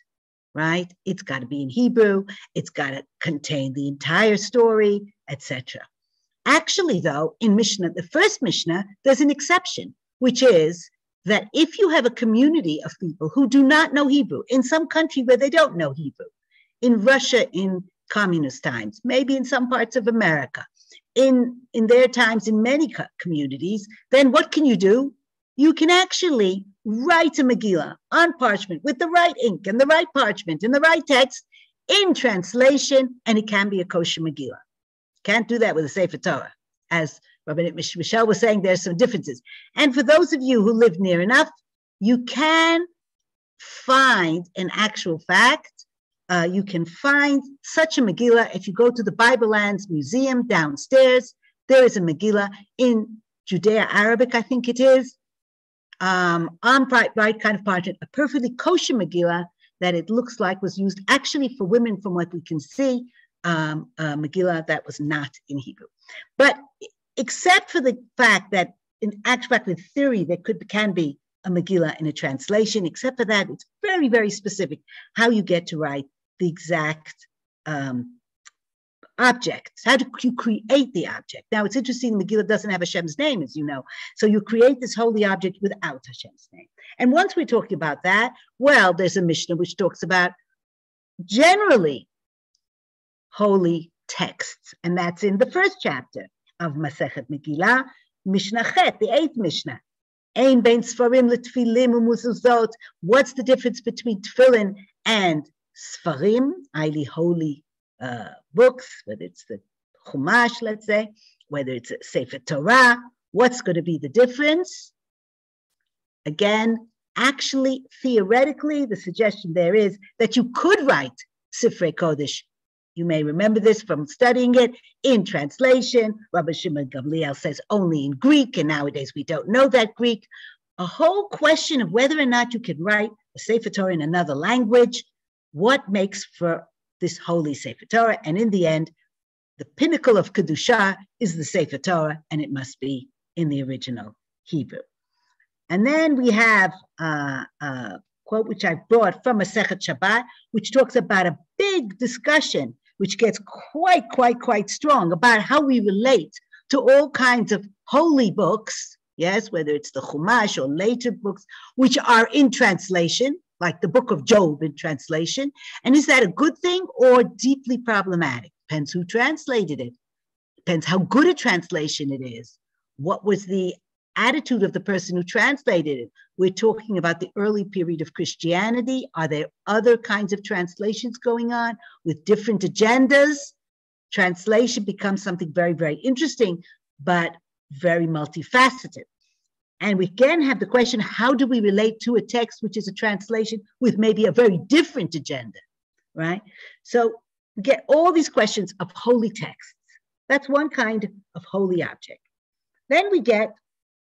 right? It's got to be in Hebrew. It's got to contain the entire story, etc. Actually, though, in Mishnah, the first Mishnah, there's an exception which is that if you have a community of people who do not know Hebrew in some country where they don't know Hebrew, in Russia in communist times, maybe in some parts of America, in, in their times in many co- communities, then what can you do? You can actually write a Megillah on parchment with the right ink and the right parchment and the right text in translation, and it can be a kosher Megillah. Can't do that with a Sefer Torah. As Rabbi Michelle was saying, there's some differences. And for those of you who live near enough, you can find an actual fact. Uh, you can find such a Megillah if you go to the Bible Lands Museum downstairs. There is a Megillah in Judeo Arabic, I think it is, um, on bright, bright kind of parchment, a perfectly kosher Megillah that it looks like was used actually for women, from what we can see, um, uh, Megillah that was not in Hebrew. But except for the fact that in actual in theory, there could can be a Megillah in a translation. Except for that, it's very, very specific how you get to write the exact um, objects. How do you create the object? Now, it's interesting, Megillah doesn't have Hashem's name, as you know. So you create this holy object without Hashem's name. And once we're talking about that, well, there's a Mishnah which talks about generally holy texts. And that's in the first chapter of Masechet Megillah, Mishnah Chet, the eighth Mishnah. Ein sfarim letfilim umuzuzot. What's the difference between tefillin and sfarim, i.e. holy uh, books, whether it's the Chumash, let's say, whether it's a Sefer Torah, what's going to be the difference? Again, actually, theoretically, the suggestion there is that you could write Sifrei Kodesh. You may remember this from studying it in translation. Rabbi Shimon Gamliel says only in Greek, and nowadays we don't know that Greek. A whole question of whether or not you can write a Sefer Torah in another language, what makes for this holy Sefer Torah. And in the end, the pinnacle of Kedusha is the Sefer Torah, and it must be in the original Hebrew. And then we have a quote which I brought from a Masechet Shabbat, which talks about a big discussion, which gets quite, quite, quite strong about how we relate to all kinds of holy books, yes, whether it's the Chumash or later books, which are in translation, like the book of Job in translation. And is that a good thing or deeply problematic? Depends who translated it. Depends how good a translation it is. What was the attitude of the person who translated it? We're talking about the early period of Christianity. Are there other kinds of translations going on with different agendas? Translation becomes something very, very interesting, but very multifaceted. And we again have the question how do we relate to a text which is a translation with maybe a very different agenda, right? So we get all these questions of holy texts. That's one kind of holy object. Then we get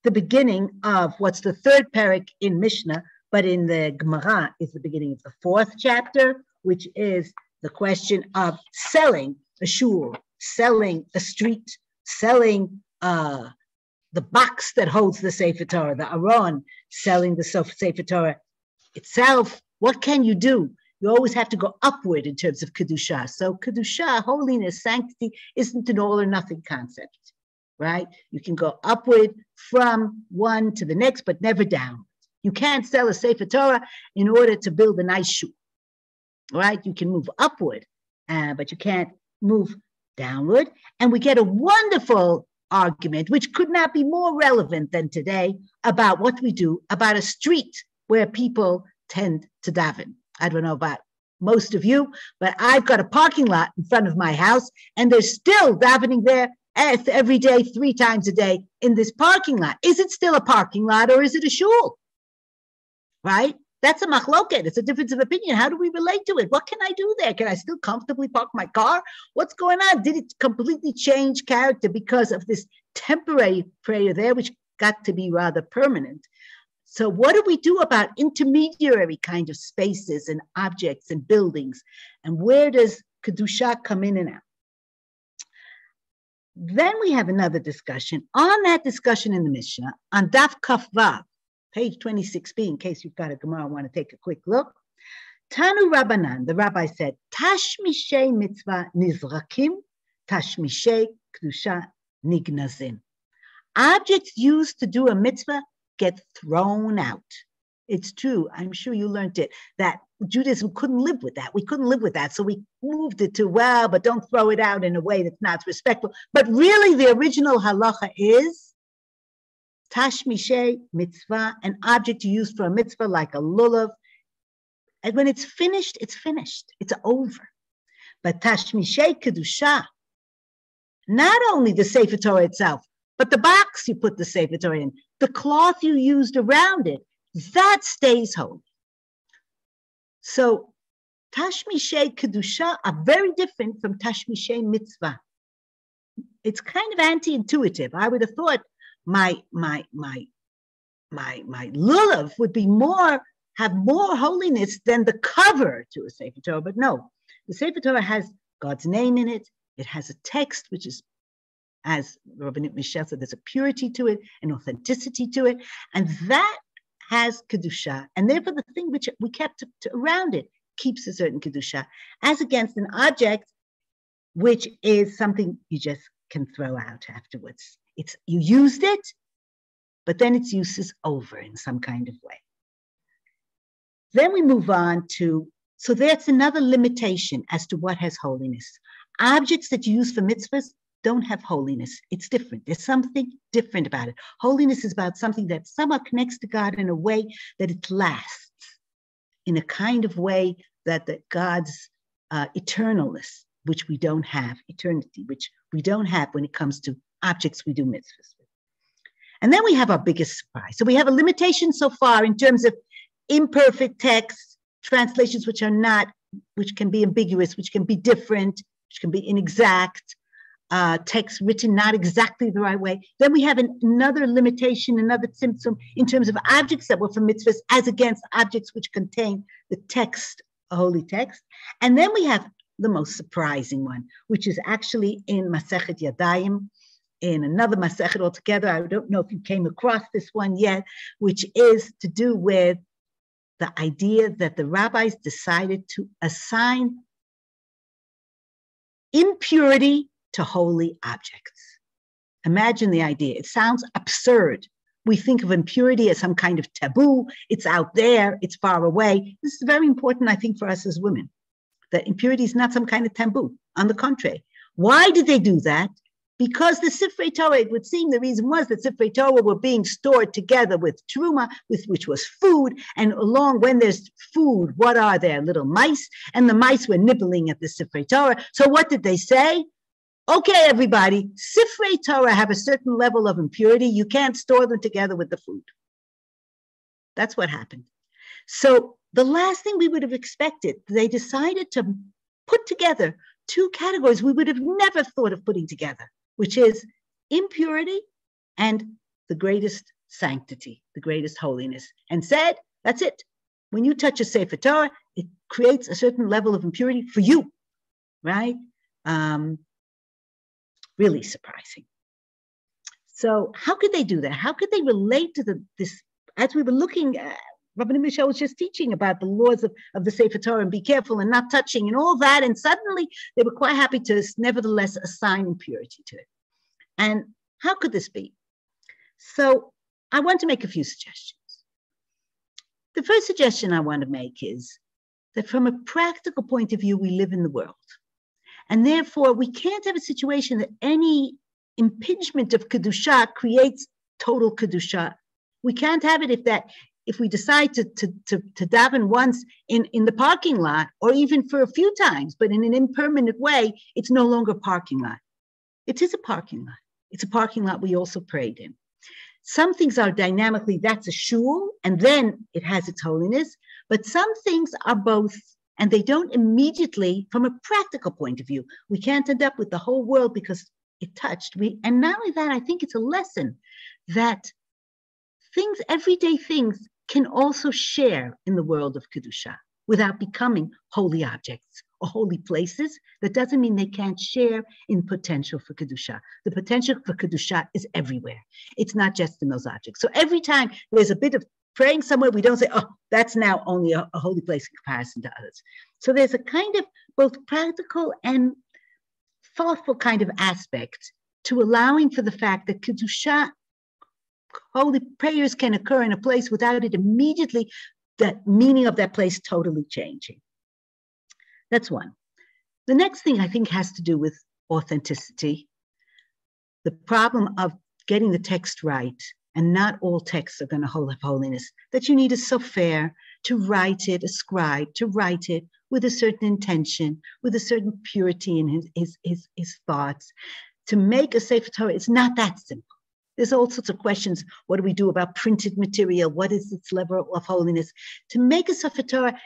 the beginning of what's the third parak in Mishnah, but in the Gemara is the beginning of the fourth chapter, which is the question of selling a shul, selling a street, selling uh, the box that holds the Sefer Torah, the Aron selling the Sefer Torah itself. What can you do? You always have to go upward in terms of Kedusha. So Kedusha, holiness, sanctity, isn't an all or nothing concept, right? You can go upward from one to the next, but never down. You can't sell a Sefer Torah in order to build a nice shul, right? You can move upward, uh, but you can't move downward. And we get a wonderful argument, which could not be more relevant than today, about what we do about a street where people tend to daven. I don't know about most of you, but I've got a parking lot in front of my house, and there's still davening there every day, three times a day in this parking lot. Is it still a parking lot or is it a shul? Right? That's a machloket. It's a difference of opinion. How do we relate to it? What can I do there? Can I still comfortably park my car? What's going on? Did it completely change character because of this temporary prayer there, which got to be rather permanent? So, what do we do about intermediary kind of spaces and objects and buildings? And where does Kedusha come in and out? Then we have another discussion. On that discussion in the Mishnah, on Daf Kaf Vav, page 26b, in case you've got a Gemara, I want to take a quick look. Tanu Rabbanan, the rabbi said, Tashmishay mitzvah nizrakim, tashmishay kedusha nignazim. Objects used to do a mitzvah get thrown out. It's true. I'm sure you learned it that Judaism couldn't live with that. We couldn't live with that. So we moved it to, well, but don't throw it out in a way that's not respectful. But really, the original halacha is Tashmishe, mitzvah, an object used for a mitzvah like a lulav. And when it's finished, it's finished. It's over. But Tashmishe Kedusha, not only the Sefer Torah itself, but the box you put the Sefer Torah in, the cloth you used around it, that stays holy. So Tashmishe Kedusha are very different from Tashmishe Mitzvah. It's kind of anti-intuitive. I would have thought my my my my my lulav would be more have more holiness than the cover to a Sefer Torah, but no, the Sefer Torah has God's name in it. It has a text which is, as Rabbi Michelle said, there's a purity to it, an authenticity to it, and that has kedusha, and therefore the thing which we kept to, to around it keeps a certain kedusha, as against an object which is something you just can throw out afterwards. It's you used it, but then its use is over in some kind of way. Then we move on to so that's another limitation as to what has holiness. Objects that you use for mitzvahs don't have holiness. It's different. There's something different about it. Holiness is about something that somehow connects to God in a way that it lasts, in a kind of way that, that God's uh, eternalness, which we don't have, eternity, which we don't have when it comes to objects we do mitzvahs with. And then we have our biggest surprise. So we have a limitation so far in terms of imperfect text translations which are not, which can be ambiguous, which can be different, which can be inexact, uh, text written not exactly the right way. Then we have an, another limitation, another symptom in terms of objects that were from mitzvahs as against objects which contain the text, a holy text. And then we have the most surprising one, which is actually in Masechet Yadayim, in another Masechet altogether. I don't know if you came across this one yet, which is to do with the idea that the rabbis decided to assign impurity to holy objects. Imagine the idea. It sounds absurd. We think of impurity as some kind of taboo. It's out there, it's far away. This is very important, I think, for us as women, that impurity is not some kind of taboo. On the contrary. Why did they do that? Because the Sifrei Torah, it would seem the reason was that Sifrei Torah were being stored together with Truma, with which was food, and along when there's food, what are there? Little mice, and the mice were nibbling at the Sifrei Torah. So what did they say? Okay, everybody, Sifrei Torah have a certain level of impurity. You can't store them together with the food. That's what happened. So the last thing we would have expected, they decided to put together two categories we would have never thought of putting together which is impurity and the greatest sanctity, the greatest holiness, and said, that's it. When you touch a Sefer Torah, it creates a certain level of impurity for you, right? Um, really surprising. So, how could they do that? How could they relate to the, this? As we were looking at, Rabbi Michelle was just teaching about the laws of, of the Sefer Torah and be careful and not touching and all that. And suddenly they were quite happy to nevertheless assign impurity to it. And how could this be? So I want to make a few suggestions. The first suggestion I want to make is that from a practical point of view, we live in the world. And therefore, we can't have a situation that any impingement of Kedusha creates total Kedusha. We can't have it if that if we decide to, to, to, to daven once in, in the parking lot or even for a few times, but in an impermanent way, it's no longer parking lot. It is a parking lot. It's a parking lot we also prayed in. Some things are dynamically, that's a shul, and then it has its holiness. But some things are both, and they don't immediately, from a practical point of view, we can't end up with the whole world because it touched. We, and not only that, I think it's a lesson that things, everyday things, can also share in the world of Kedusha without becoming holy objects holy places, that doesn't mean they can't share in potential for Kedusha. The potential for Kedusha is everywhere. It's not just in those objects. So every time there's a bit of praying somewhere, we don't say, oh, that's now only a, a holy place in comparison to others. So there's a kind of both practical and thoughtful kind of aspect to allowing for the fact that Kedusha, holy prayers can occur in a place without it immediately, that meaning of that place totally changing. That's one. The next thing I think has to do with authenticity. The problem of getting the text right and not all texts are going to hold holiness, that you need a sofer to write it, a scribe to write it with a certain intention, with a certain purity in his, his, his, his thoughts. To make a Sefer Torah, it's not that simple. There's all sorts of questions. What do we do about printed material? What is its level of holiness? To make a Sefer Torah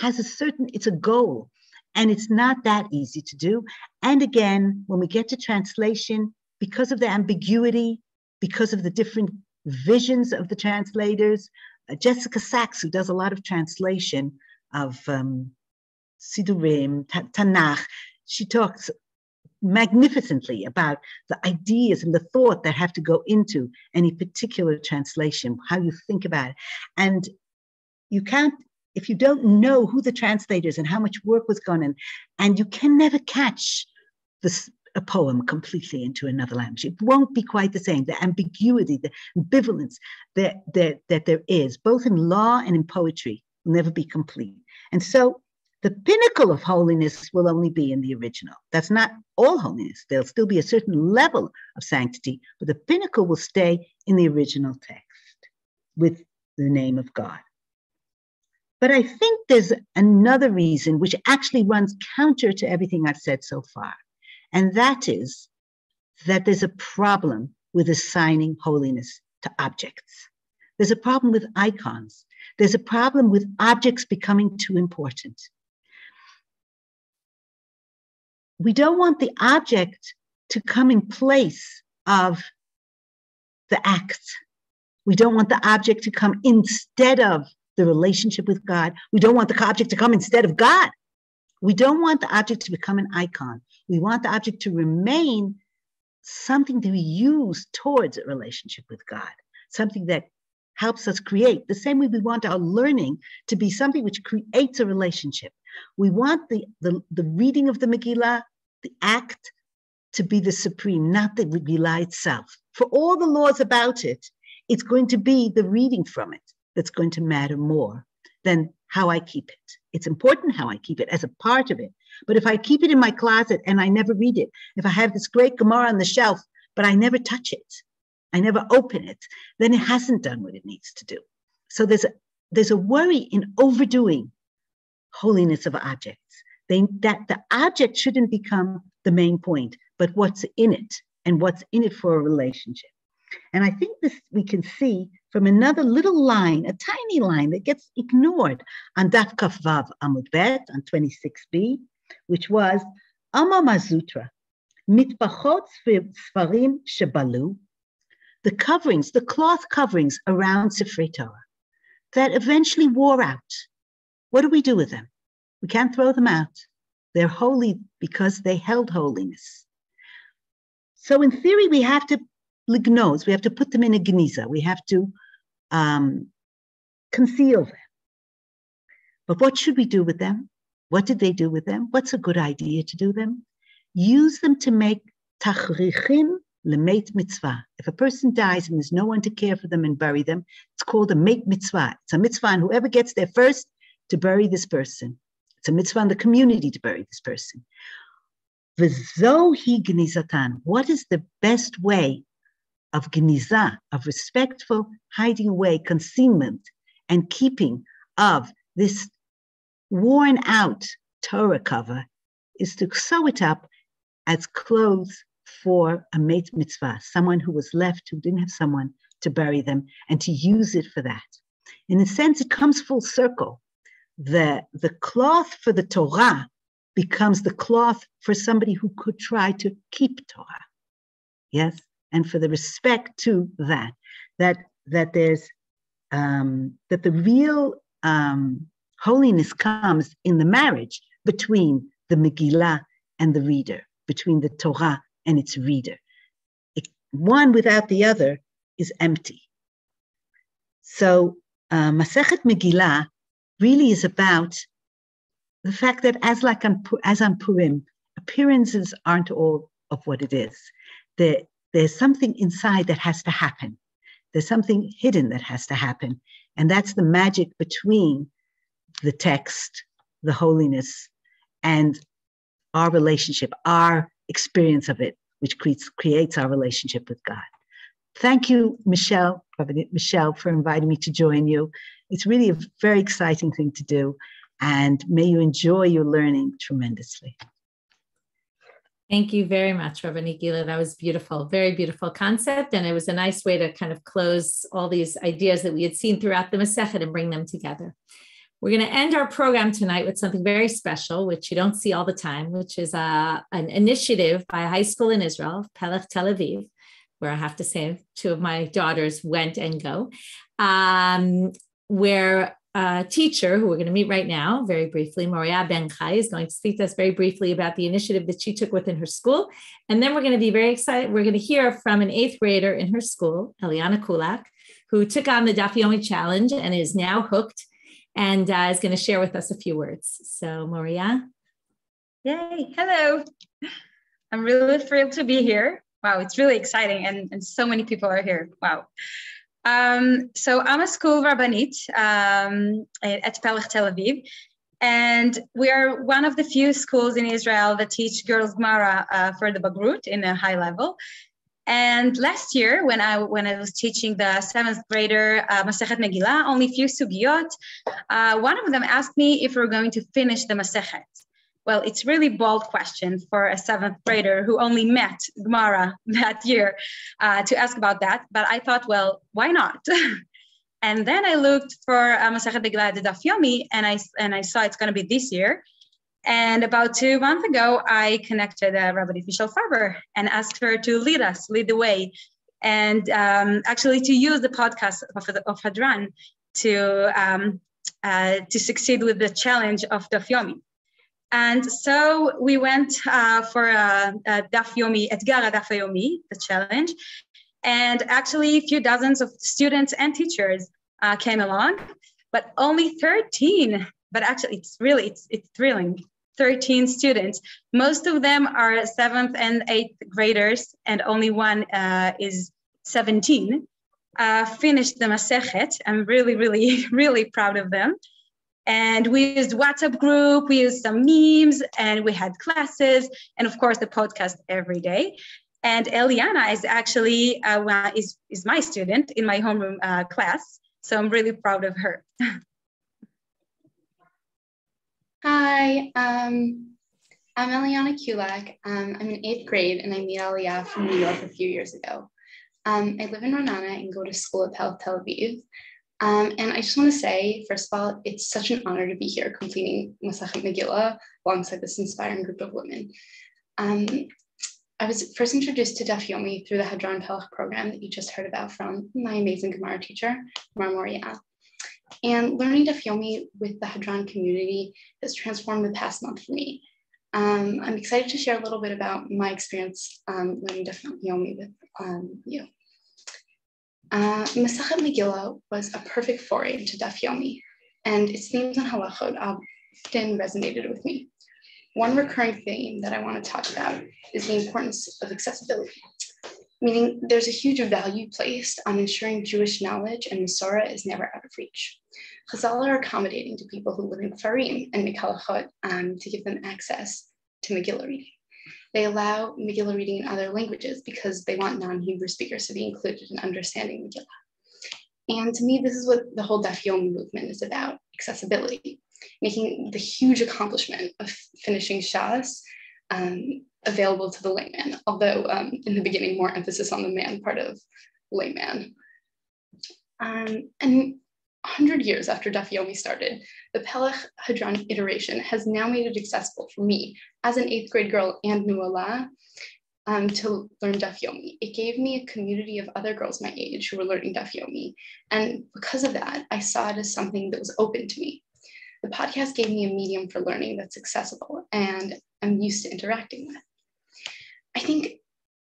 has a certain, it's a goal. And it's not that easy to do. And again, when we get to translation, because of the ambiguity, because of the different visions of the translators, uh, Jessica Sacks, who does a lot of translation of um, Sidurim, Tanakh, she talks magnificently about the ideas and the thought that have to go into any particular translation, how you think about it. And you can't, if you don't know who the translators and how much work was gone in, and you can never catch this, a poem completely into another language. It won't be quite the same. The ambiguity, the ambivalence that, that, that there is, both in law and in poetry, will never be complete. And so the pinnacle of holiness will only be in the original. That's not all holiness. There'll still be a certain level of sanctity, but the pinnacle will stay in the original text with the name of God. But I think there's another reason which actually runs counter to everything I've said so far, and that is that there's a problem with assigning holiness to objects. There's a problem with icons. There's a problem with objects becoming too important we don't want the object to come in place of the act. We don't want the object to come instead of the relationship with God. We don't want the object to come instead of God. We don't want the object to become an icon. We want the object to remain something to be used towards a relationship with God, something that helps us create. The same way we want our learning to be something which creates a relationship. We want the, the, the reading of the Megillah, the act, to be the supreme, not the Megillah itself. For all the laws about it, it's going to be the reading from it that's going to matter more than how I keep it. It's important how I keep it as a part of it. But if I keep it in my closet and I never read it, if I have this great Gemara on the shelf, but I never touch it, I never open it, then it hasn't done what it needs to do. So there's a, there's a worry in overdoing holiness of objects. They, that the object shouldn't become the main point, but what's in it and what's in it for a relationship. And I think this we can see from another little line, a tiny line that gets ignored on Daf Kaf Vav Amud Bet on 26b, which was Amma Mazutra, Mitpachot Sfarim Shebalu, the coverings, the cloth coverings around Sifrei Torah that eventually wore out. What do we do with them? We can't throw them out. They're holy because they held holiness. So in theory, we have to lignoz, we have to put them in a geniza, we have to um, conceal them. But what should we do with them? What did they do with them? What's a good idea to do them? Use them to make tachrichim lemeit mitzvah. If a person dies and there's no one to care for them and bury them, it's called a mitzvah. It's a mitzvah, and whoever gets there first to bury this person. It's a mitzvah in the community to bury this person. What is the best way of gniza, of respectful hiding away, concealment, and keeping of this worn out Torah cover is to sew it up as clothes for a meit mitzvah, someone who was left who didn't have someone to bury them, and to use it for that. In a sense, it comes full circle. The, the cloth for the Torah becomes the cloth for somebody who could try to keep Torah. Yes, and for the respect to that, that that there's um, that the real um, holiness comes in the marriage between the Megillah and the reader, between the Torah and its reader. It, one without the other is empty. So uh, Masechet Megillah really is about the fact that as like on, as on Purim, appearances aren't all of what it is. There, there's something inside that has to happen. There's something hidden that has to happen. And that's the magic between the text, the holiness, and our relationship, our experience of it, which creates, creates our relationship with God. thank you, Michelle, Michelle, for inviting me to join you. It's really a very exciting thing to do, and may you enjoy your learning tremendously. Thank you very much, Rabbanit Gilla. That was beautiful, very beautiful concept. And it was a nice way to kind of close all these ideas that we had seen throughout the Masechet and bring them together. We're going to end our program tonight with something very special, which you don't see all the time, which is uh, an initiative by a high school in Israel, Pelech Tel Aviv, where I have to say two of my daughters went and go, um, where a teacher who we're going to meet right now, very briefly, Moria Ben Chai, is going to speak to us very briefly about the initiative that she took within her school. And then we're going to be very excited. We're going to hear from an eighth grader in her school, Elianna Kulak, who took on the Daf Yomi challenge and is now hooked and uh, is going to share with us a few words. So, Moria. Yay. Hello. I'm really thrilled to be here. Wow, it's really exciting, and, and so many people are here. Wow. Um, so I'm a school rabbanit um, at Pelech Tel Aviv, and we are one of the few schools in Israel that teach girls Gemara uh, for the Bagrut in a high level. And last year, when I when I was teaching the seventh grader uh, Masechet Megillah, only few sugiyot, uh, one of them asked me if we we're going to finish the Masechet. Well, it's really bold question for a seventh grader who only met Gemara that year uh, to ask about that. But I thought, well, why not? and then I looked for uh, Masechet Megillah Daf Yomi, and I and I saw it's going to be this year. And about two months ago, I connected uh, Rabbi Michelle Farber and asked her to lead us, lead the way, and um, actually to use the podcast of, of Hadran to um, uh, to succeed with the challenge of Daf Yomi. And so we went uh, for a, a Daf Yomi, Etgar Daf Yomi, the challenge. And actually, a few dozens of students and teachers uh, came along, but only 13. But actually, it's really it's, it's thrilling. 13 students. Most of them are seventh and eighth graders, and only one uh, is 17. Uh, finished the Masechet. I'm really, really, really proud of them. And we used WhatsApp group, we used some memes, and we had classes, and of course the podcast every day. And Elianna is actually uh, is is my student in my homeroom uh, class, so I'm really proud of her. Hi, um, I'm Elianna Kulak. Um, I'm in eighth grade, and I met Aliyah from New York a few years ago. Um, I live in Ra'anana and go to school at Pelech Tel Aviv. Um, and I just want to say, first of all, it's such an honor to be here completing Masachet Megillah alongside this inspiring group of women. Um, I was first introduced to Daf Yomi through the Hadran Pelech program that you just heard about from my amazing Gemara teacher, Mar Moria. And learning Daf Yomi with the Hadran community has transformed the past month for me. Um, I'm excited to share a little bit about my experience um, learning Daf Yomi with um, you. Uh, Masachet Megillah was a perfect foray into Daf Yomi, and its themes on halachot often resonated with me. One recurring theme that I want to talk about is the importance of accessibility, meaning there's a huge value placed on ensuring Jewish knowledge and Masorah is never out of reach. Chazal are accommodating to people who live in Farim and Mikalachot um, to give them access to Megillah reading. They allow Megillah reading in other languages because they want non-Hebrew speakers to be included in understanding Megillah. And to me, this is what the whole Daf Yomi movement is about, accessibility, making the huge accomplishment of finishing Shas um, available to the layman, although um, in the beginning, more emphasis on the man part of layman. Um, and 100 years after Dafyomi started, the Pelech Hadran iteration has now made it accessible for me as an eighth grade girl and Nuala um, to learn Dafyomi. It gave me a community of other girls my age who were learning Dafyomi. And because of that, I saw it as something that was open to me. The podcast gave me a medium for learning that's accessible and I'm used to interacting with. I think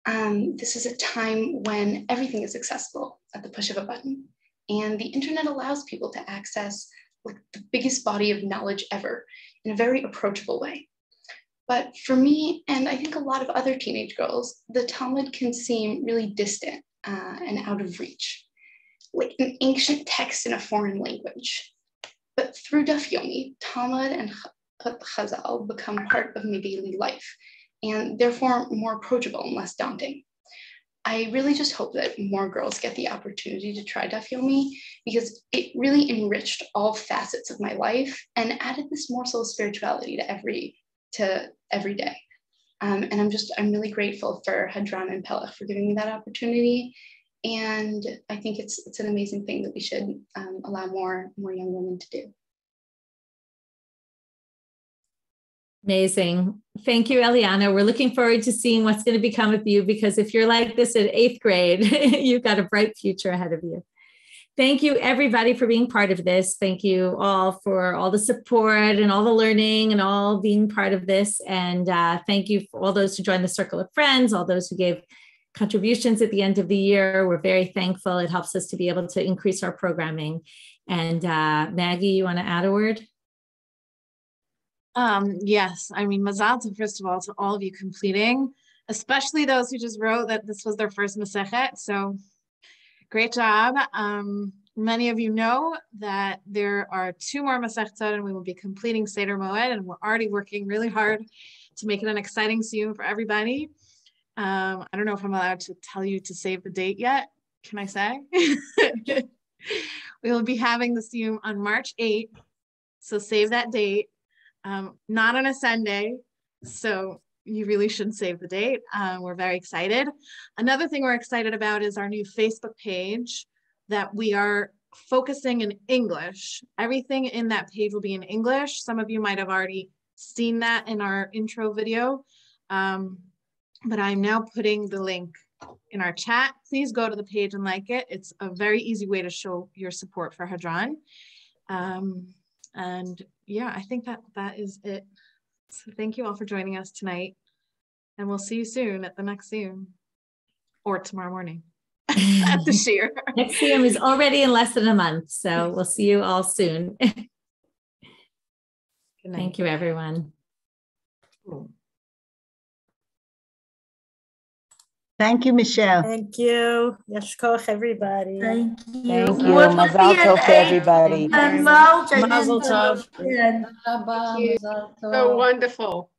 um, this is a time when everything is accessible at the push of a button. And the internet allows people to access like the biggest body of knowledge ever in a very approachable way. But for me, and I think a lot of other teenage girls, the Talmud can seem really distant uh, and out of reach, like an ancient text in a foreign language. But through Daf Yomi, Talmud and Chazal become part of my daily life, and therefore more approachable and less daunting. I really just hope that more girls get the opportunity to try Dafyomi because it really enriched all facets of my life and added this morsel of spirituality to every to every day. Um, and I'm just I'm really grateful for Hadran and Pelech for giving me that opportunity. And I think it's it's an amazing thing that we should um, allow more more young women to do. Amazing. Thank you, Elianna. We're looking forward to seeing what's going to become of you because if you're like this at eighth grade, you've got a bright future ahead of you. Thank you, everybody, for being part of this. Thank you all for all the support and all the learning and all being part of this. And uh, thank you for all those who joined the Circle of Friends, all those who gave contributions at the end of the year. We're very thankful. It helps us to be able to increase our programming. And uh, Maggie, you want to add a word? Um, yes, I mean, Mazal first of all, to all of you completing, especially those who just wrote that this was their first Masechet. So great job. Um, many of you know that there are two more Masechtot and we will be completing Seder Moed and we're already working really hard to make it an exciting Siyum for everybody. Um, I don't know if I'm allowed to tell you to save the date yet. Can I say? we will be having the Siyum on March 8th. So save that date um, not on a Sunday. So you really should save the date. Uh, we're very excited. Another thing we're excited about is our new Facebook page that we are focusing in English. Everything in that page will be in English. Some of you might have already seen that in our intro video, um, but I'm now putting the link in our chat. Please go to the page and like it. It's a very easy way to show your support for Hadran. Um, and yeah, I think that that is it. So thank you all for joining us tonight. And we'll see you soon at the next Zoom or tomorrow morning at the shiur. next Zoom is already in less than a month. So we'll see you all soon. Thank you, everyone. Cool. Thank you, Michelle. Thank you. Yashkoch, everybody. Thank you. Thank you. Mazel tov to everybody. And Mazel tov. So wonderful.